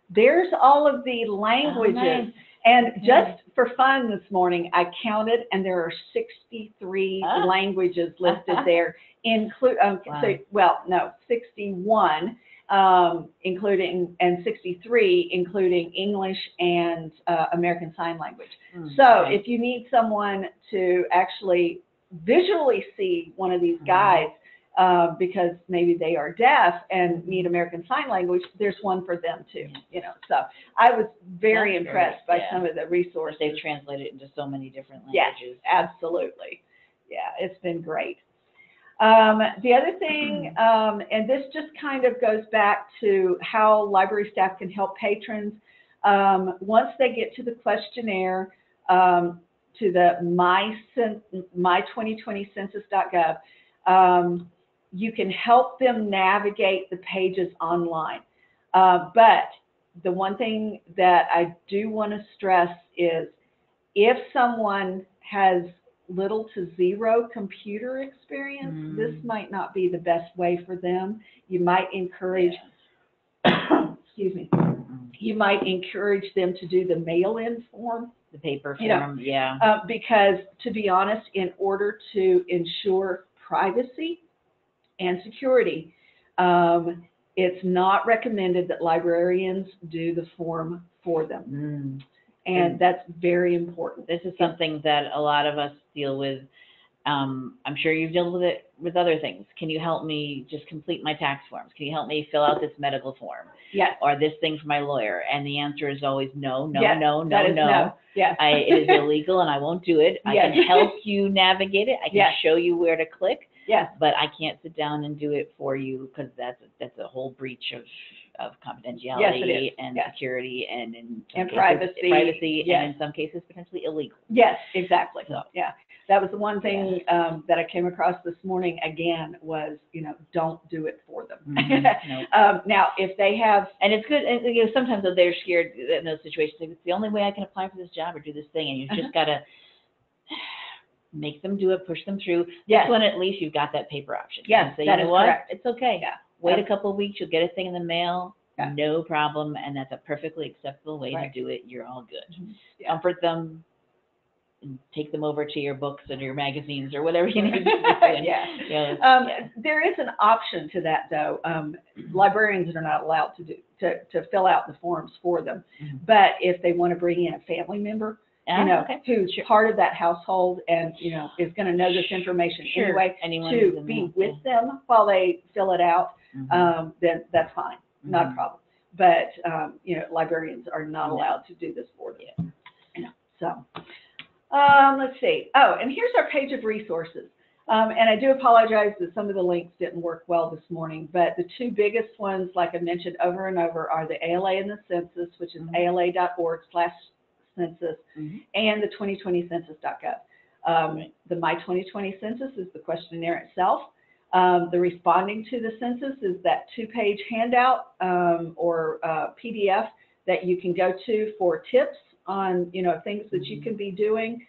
there's all of the languages. Oh, nice. And Yeah. just for fun this morning, I counted, and there are 63 Ah. languages listed (laughs) there, include, um, Wow. so, well, no, 61, um, including, and 63, including English and uh, American Sign Language. Mm, So okay. if you need someone to actually visually see one of these Mhm. guides, uh, because maybe they are deaf and need American Sign Language, there's one for them too. You know, so I was very That's impressed great, by yeah. some of the resources. they've translated it into so many different Yes, languages. absolutely. Yeah, it's been great. Um, the other thing, um, and this just kind of goes back to how library staff can help patrons. Um, once they get to the questionnaire, um, to the my, my 2020 census.gov, um, you can help them navigate the pages online. Uh, but the one thing that I do want to stress is if someone has little to zero computer experience, Mm. this might not be the best way for them. You might encourage, (coughs) excuse me, you might encourage them to do the mail-in form. The paper You know, form, yeah. Uh, because to be honest, in order to ensure privacy and security, um, it's not recommended that librarians do the form for them. Mm. And that's very important. This is something that a lot of us deal with. Um, I'm sure you've dealt with it with other things. Can you help me just complete my tax forms? Can you help me fill out this medical form? Yes, Or this thing for my lawyer? And the answer is always no, no, Yes, no, no, is no. Yes. I, it is illegal and I won't do it. I can help you navigate it. I can Yes. show you where to click, Yes, but I can't sit down and do it for you because that's, that's a whole breach of, of confidentiality is. and Yes. security and in some And cases, privacy. Privacy Yes. and in some cases potentially illegal. yes, exactly. So- Yeah. That was the one thing, um, that I came across this morning again was, you know, don't do it for them. Mhm. Nope. (laughs) Um, now, if they have, And it's good, and you know, sometimes though they're scared in those situations, like, it's the only way I can apply for this job or do this thing, and you Uh-huh. just gotta make them do it, push them through. yes, This one, at least you've got that paper option. You Yes, can say, that you know is what? correct. It's okay. Yeah. Wait a couple of weeks, you'll get a thing in the mail, Yeah. no problem, and that's a perfectly acceptable way to Right. do it. You're all good. Mhm. Yeah. Comfort them, and take them over to your books and your magazines or whatever you (laughs) need to do. and, Yeah. you know, Um, yeah. there is an option to that though. Um, librarians are not allowed to do, to, to fill out the forms for them. Mhm. But if they want to bring in a family member, you know, okay. who's Sure. part of that household and, you know, is going to know this information Sure. anyway, Anyone who's to in be with them while they fill it out, Mhm. um, then that's fine, not a Mhm. problem. But, um, you know, librarians are not No. allowed to do this for them. You know, so, um, let's see. Oh, and here's our page of resources. Um, and I do apologize that some of the links didn't work well this morning, but the two biggest ones, like I mentioned over and over, are the ALA and the census, which is Mhm. ala.org slash census, Mhm. and the 2020 census.gov. Um, the My 2020 census is the questionnaire itself. Um, the responding to the census is that two-page handout um, or uh, PDF that you can go to for tips on, you know, things that you Mhm. can be doing.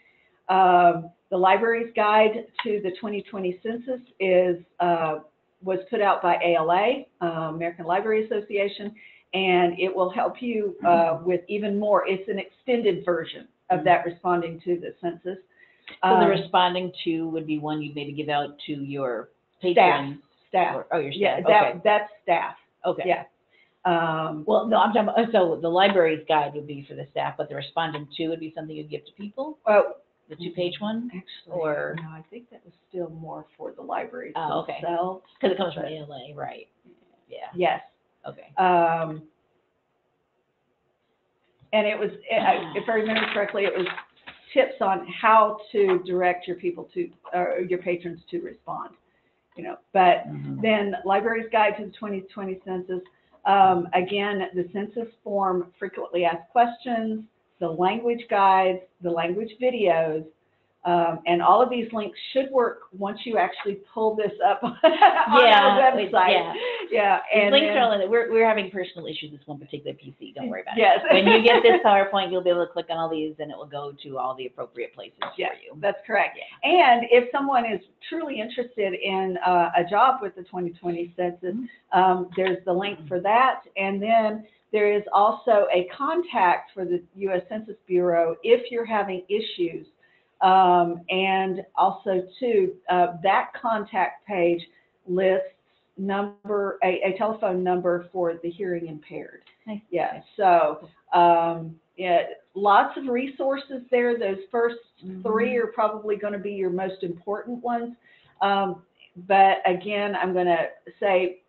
Um, the library's guide to the 2020 census is uh, was put out by ALA, uh, American Library Association, and it will help you uh, with even more. It's an extended version of that responding to the census. So the Um, responding to would be one you'd maybe give out to your patrons? staff. or- Oh, your Yeah, staff, that, okay, that's staff. okay. yeah. Um, Well, no, I'm talking, about- so the library's guide would be for the staff, but the responding to would be something you'd give to people? well, The two-page one? actually, Or- no, I think that was still more for the libraries Oh, okay. themselves. Because it comes from ALA, right? Yeah, Yes. Okay. Um, and it was, I- if I remember correctly, it was tips on how to direct your people to, or your patrons to respond, you know, but Mhm. then Library's Guide to the 2020 Census. Um, again, the census form frequently asked questions, the language guides, the language videos, um, and all of these links should work once you actually pull this up (laughs) on Yeah, our website. yeah. Yeah, and links then- are all in it. We're, we're having personal issues with one particular PC, don't worry about it. Yes. When you get this (laughs) PowerPoint, you'll be able to click on all these and it will go to all the appropriate places for Yes, you. that's correct. And if someone is truly interested in uh, a job with the 2020 census, um, there's the link for that. And then there is also a contact for the U.S. Census Bureau if you're having issues. Um, and also, too, uh, that contact page lists number a, a telephone number for the hearing impaired. Nice. Yeah. So um, yeah, lots of resources there. Those first three are probably going to be your most important ones. Um, but again, I'm going to say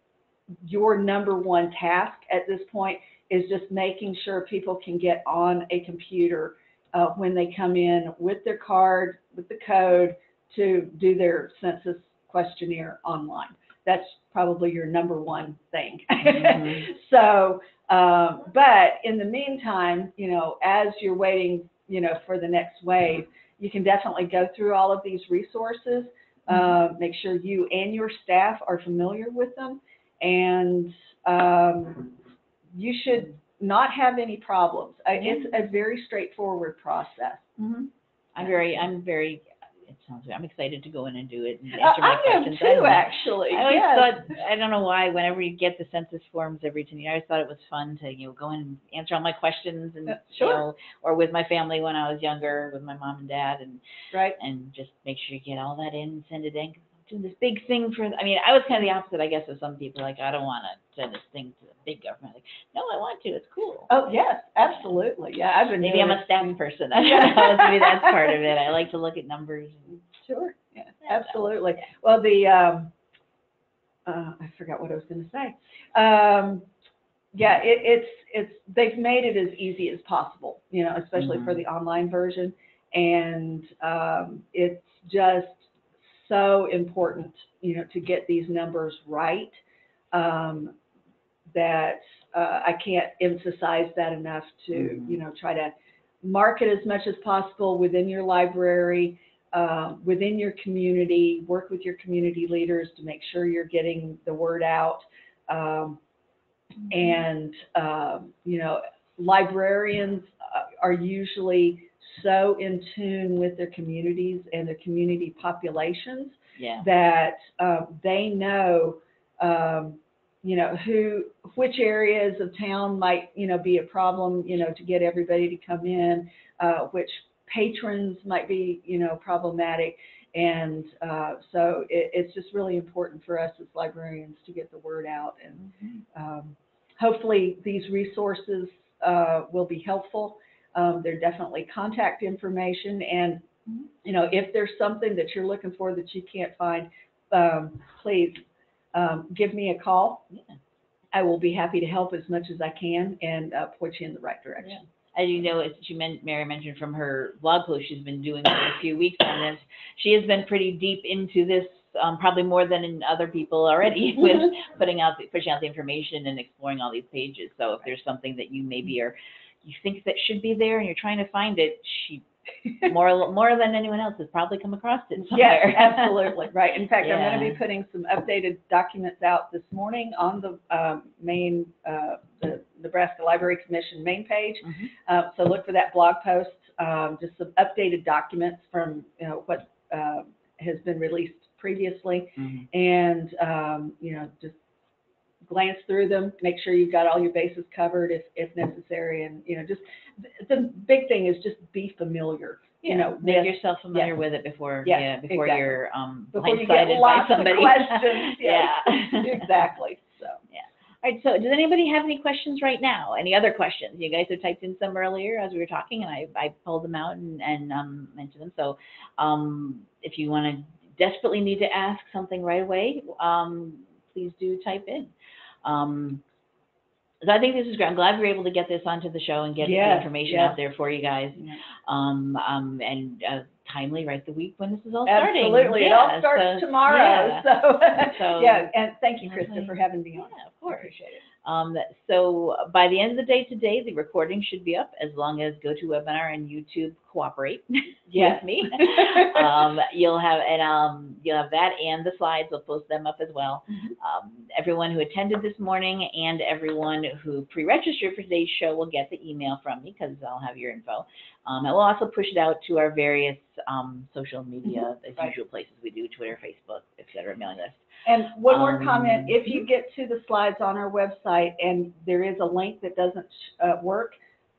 your number one task at this point is just making sure people can get on a computer uh, when they come in with their card, with the code to do their census questionnaire online. That's probably your number one thing. Mhm. (laughs) so Um, but in the meantime, you know, as you're waiting, you know, for the next wave, you can definitely go through all of these resources. Uh, make sure you and your staff are familiar with them, and um, you should not have any problems. It's a very straightforward process. Mhm. I'm very, I'm very, it sounds, I'm excited to go in and do it and I answer my I am questions. I don't too, actually. I always yes. thought, I don't know why, whenever you get the census forms every ten years, I always thought it was fun to, you know, go in and answer all my questions and, Uh, you sure. know, or with my family when I was younger, with my mom and dad, and, right. and just make sure you get all that in and send it in. 'cause This big thing for, I mean, I was kind of the opposite, I guess, of some people, like, I don't want to send this thing to the big government. Like, no, I want to, it's cool. Oh yes, absolutely. Yeah, I've been. Maybe I'm a staff person. I (laughs) don't know. Maybe that's part of it. I like to look at numbers. and- Sure. Yeah, Yeah, absolutely. Well, the um, uh, I forgot what I was going to say. Um, yeah, it, it's it's they've made it as easy as possible, you know, especially for Mhm. the online version, and um, it's just so important, you know, to get these numbers right. Um, that uh, I can't emphasize that enough to, Mhm. you know, try to market as much as possible within your library, uh, within your community, work with your community leaders to make sure you're getting the word out. Um, and, um, you know, librarians uh, are usually so in tune with their communities and their community populations Yeah. that um, they know, um, you know, who, which areas of town might, you know, be a problem, you know, to get everybody to come in, uh, which patrons might be, you know, problematic. And uh, so it, it's just really important for us as librarians to get the word out. And Mhm. um, hopefully these resources uh, will be helpful. Um, they're definitely contact information and you know if there's something that you're looking for that you can't find, um, please um, give me a call. Yeah. I will be happy to help as much as I can and uh, point you in the right direction. As you know, as she meant, Mary mentioned from her blog post she's been doing for a few weeks on this, she has been pretty deep into this, um, probably more than in other people already (laughs) with putting out, the, pushing out the information and exploring all these pages. So if there's something that you maybe are, you think that should be there and you're trying to find it, she (laughs) more more than anyone else has probably come across it somewhere. Yes, (laughs) absolutely, right. In fact, I'm going to be putting some updated documents out this morning on the um, main, uh, the Nebraska Library Commission main page. Mhm. Uh, So look for that blog post, um, just some updated documents from, you know, what uh, has been released previously. Mhm. And, um, you know, just glance through them, make sure you've got all your bases covered if, if necessary. And, you know, just, the big thing is just be familiar, you know, make with yourself familiar with it before, Yes, yeah, before exactly. you're um Before you get blindsided by lots of somebody. questions, (laughs) yeah. (laughs) exactly. So, All right, so does anybody have any questions right now? Any other questions? You guys have typed in some earlier as we were talking, and I, I pulled them out and, and um, mentioned them. So um, if you want to desperately need to ask something right away, um, please do type in. Um, so I think this is great. I'm glad we were able to get this onto the show and get the information yes. out there for you guys. yeah. Um, um, and uh, timely, right the week when this is all starting. Absolutely. It all starts so- tomorrow. yeah. So, (laughs) So- yeah. And thank you, Christa, for having me on. Yeah, of course. Appreciate it. Um, so by the end of the day today, the recording should be up as long as GoToWebinar and YouTube cooperate Yes. (laughs) with me. (laughs) (laughs) um, you'll have and um, you'll have that and the slides. We'll post them up as well. Mhm. Um, everyone who attended this morning and everyone who pre-registered for today's show will get the email from me because I'll have your info. Um, and we'll also push it out to our various um, social media, as Right. usual places we do, Twitter, Facebook, et cetera, mailing list. And one more Um, comment, if you get to the slides on our website and there is a link that doesn't uh, work,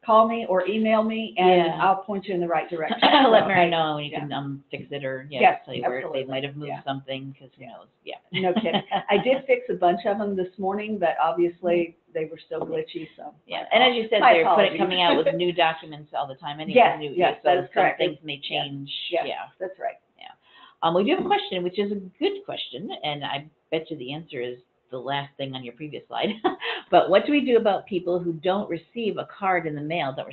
call me or email me and Yeah. I'll point you in the right direction. (clears throat) Let So, Mary know and you yeah. can um, fix it or yeah, Yes, tell you where they absolutely. might have moved Yeah. something because who knows? Yeah. (laughs) No kidding. I did fix a bunch of them this morning, but obviously they were still glitchy, so. Yeah, and as you said, My they're putting, apologies. coming out with (laughs) new documents all the time anyway. Yes, new, yes, so that is some correct. things may change. Yes. Yeah. That's right. Um, we do have a question, which is a good question, and I bet you the answer is the last thing on your previous slide. (laughs) but what do we do about people who don't receive a card in the mail that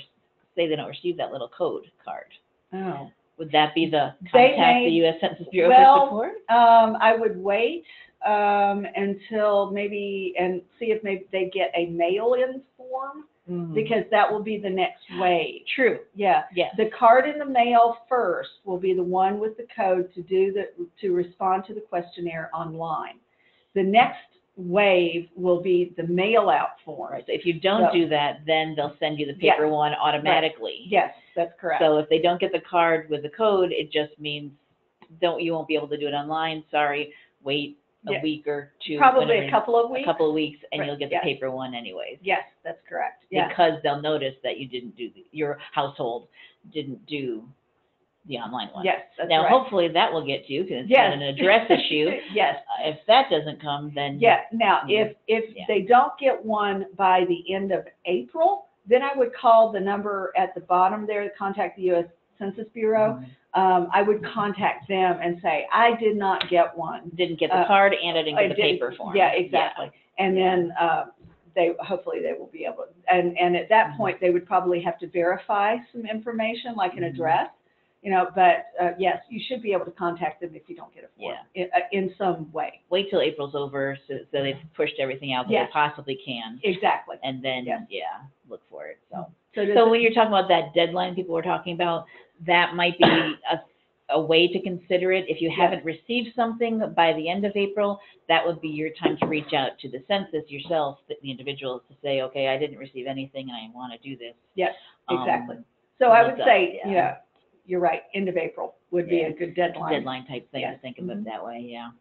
say they don't receive that little code card? Oh. Would that be the contact may- the U.S. Census Bureau well, for support? Um, I would wait um, until maybe, and see if maybe they get a mail-in form, Mm-hmm. because that will be the next wave. True, Yeah, yes. the card in the mail first will be the one with the code to do the, to respond to the questionnaire online. The next wave will be the mail-out form. Right, so if you don't So- do that, then they'll send you the Yes. paper one automatically. Yes, that's correct. So if they don't get the card with the code, it just means don't, you won't be able to do it online, sorry, wait a Yeah. week or two. Probably whenever- a couple of A weeks. couple of weeks, and Right, you'll get the paper one anyways. Yes, that's correct. Yeah, Because they'll notice that you didn't do, the- your household didn't do the online one. yes, that's Now, right. hopefully that will get to you, because it's Yes. not an address (laughs) issue. Yes, Uh, If that doesn't come, then. yeah. Now, if, if Yeah. they don't get one by the end of April, then I would call the number at the bottom there, contact the U.S. Census Bureau. Um, I would contact them and say, I did not get one. Didn't get the Uh, card and I didn't I get the didn't- paper form. Yeah, exactly. And then, uh, they, hopefully they will be able, and, and at that Mhm. point, they would probably have to verify some information, like an Mhm. address. You know, but, uh, yes, you should be able to contact them if you don't get a form, in, uh, in some way. Wait till April's over, so, so they've pushed everything out that Yes. they possibly can. Exactly. And then, Yes. yeah, look for it, so. So does So it- when you're talking about that deadline people were talking about, that might be a, a way to consider it. If you haven't received something by the end of April, that would be your time to reach out to the census yourself, the the individuals, to say, okay, I didn't receive anything and I want to do this. Yes, Um, exactly. So I would say, yeah. know, you're right, end of April would be Yeah. a good deadline. Deadline type thing to Yes. think of it Mhm. that way, yeah.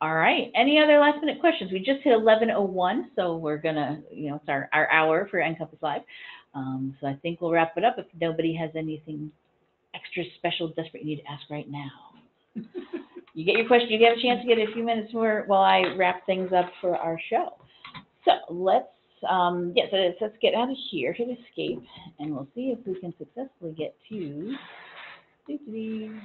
All right, any other last minute questions? We just hit eleven oh one, so we're gonna, you know, it's our, our hour for NCompass Live. Um, so I think we'll wrap it up if nobody has anything extra special, desperate you need to ask right now. (laughs) You get your question, you have a chance to get a few minutes more while I wrap things up for our show. So let's, um, yeah, so let's, get out of here, hit escape, and we'll see if we can successfully get to. doo-doo-doo.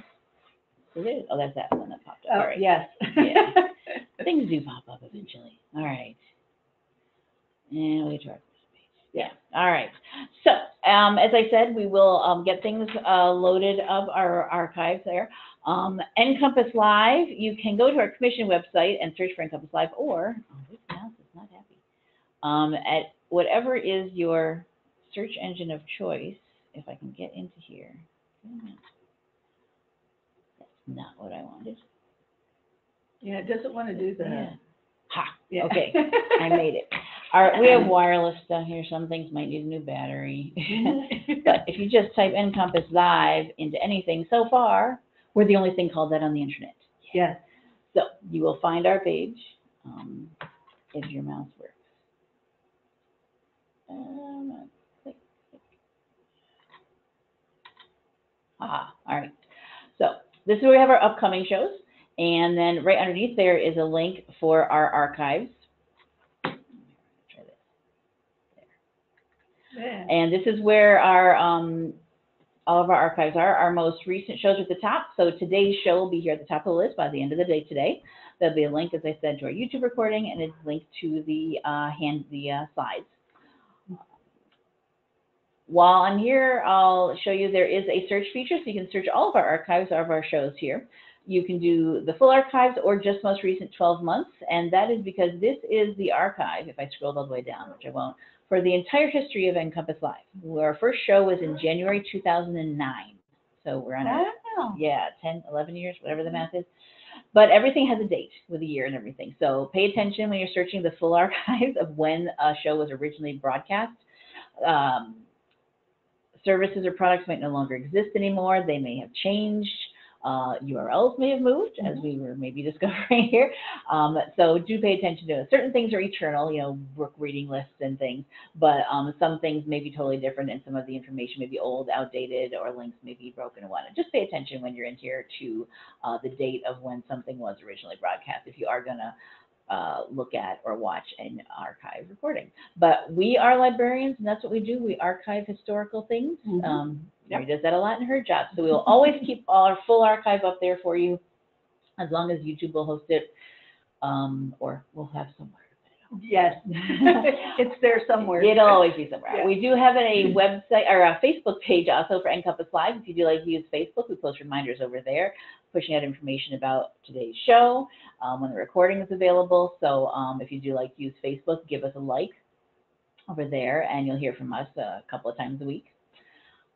Oh, that's that one that popped up. All Oh, right. yes. Yeah. (laughs) Things do pop up eventually. All right. And we get to our page. Yeah. All right. So, um, as I said, we will um, get things uh, loaded up our archives there. Um, NCompass Live, you can go to our commission website and search for NCompass Live, or oh, this mouse is not happy. Um, at whatever is your search engine of choice. If I can get into here. Not what I wanted. Yeah, it doesn't want to do Yeah. that. Ha. Yeah. Okay. I made it. All right, we have wireless down here. Some things might need a new battery. (laughs) but if you just type NCompass Live into anything, so far, we're the only thing called that on the internet. Yes. So you will find our page um, if your mouse works. Um, click, click. Ah, all right. So this is where we have our upcoming shows. And then right underneath there is a link for our archives. Yeah. And this is where our, um, all of our archives are. Our most recent shows are at the top. So today's show will be here at the top of the list by the end of the day today. There'll be a link, as I said, to our YouTube recording and a link to the, uh, hand, the, uh, slides. While I'm here, I'll show you there is a search feature, so you can search all of our archives, all of our shows here. You can do the full archives or just most recent 12 months, and that is because this is the archive, if I scroll all the way down, which I won't, for the entire history of NCompass Live. Our first show was in January 2009, so we're on Wow. yeah, 10, 11 years, whatever the math is. But everything has a date with a year and everything. So pay attention when you're searching the full (laughs) archives of when a show was originally broadcast. Um, services or products might no longer exist anymore. They may have changed. Uh, URLs may have moved, as we were maybe (laughs) discovering here. Um, so do pay attention to it. Certain things are eternal, you know, book reading lists and things, but um, some things may be totally different, and some of the information may be old, outdated, or links may be broken and whatnot. Just pay attention when you're in here to uh, the date of when something was originally broadcast. If you are gonna uh, look at or watch an archive recording. But we are librarians, and that's what we do. We archive historical things. Mhm. Um, Yep. Mary does that a lot in her job. So we will always keep (laughs) our full archive up there for you, as long as YouTube will host it, um, or we'll have somewhere. Yes. (laughs) It's there somewhere. It'll always be somewhere. Yeah. We do have a website or a Facebook page also for NCompass Live. If you do like to use Facebook, we post reminders over there pushing out information about today's show, um, when the recording is available. So, um, if you do like use Facebook, give us a like over there and you'll hear from us a couple of times a week.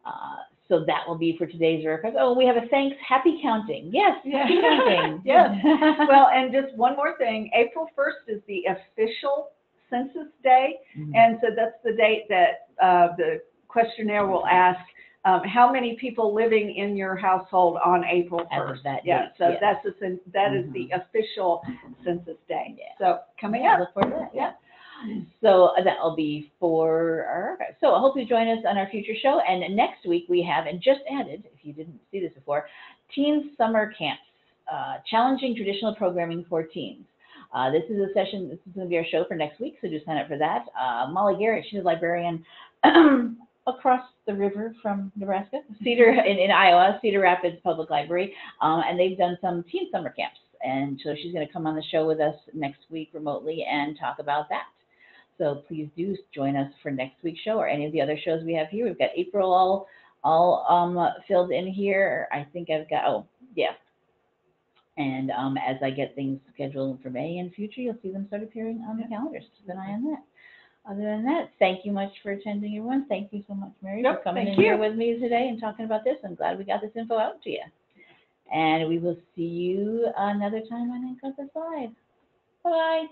Uh, so that will be for today's record. Oh, we have a thanks, happy counting. Yes, happy Yeah. counting. (laughs) Yes. (laughs) Well, and just one more thing, April first is the official census day. Mhm. And so that's the date that uh, the questionnaire will ask, um, how many people living in your household on April As of 1st? that Yeah, date, so yes. that's the, cen- that is the official census day. Yeah. So coming Yeah, up. Look forward to that, yeah. So that'll be for our, so I hope you join us on our future show. And next week we have, and just added, if you didn't see this before, Teen Summer Camps, uh, challenging traditional programming for teens. Uh, this is a session, this is going to be our show for next week, so do sign up for that. Uh, Molly Garrett, she's a librarian (clears throat) across the river from Nebraska, Cedar, in, in Iowa, Cedar Rapids Public Library. Um, and they've done some teen summer camps. And so she's going to come on the show with us next week remotely and talk about that. So please do join us for next week's show or any of the other shows we have here. We've got April all, all um, filled in here. I think I've got, oh, yeah. And um, as I get things scheduled for May and future, you'll see them start appearing on the calendars. Keep an eye on that. Other than that, thank you much for attending, everyone. Thank you so much, Mary, for Nope, coming thank in here you. with me today and talking about this. I'm glad we got this info out to you. And we will see you another time on NCompass Live. Bye-bye.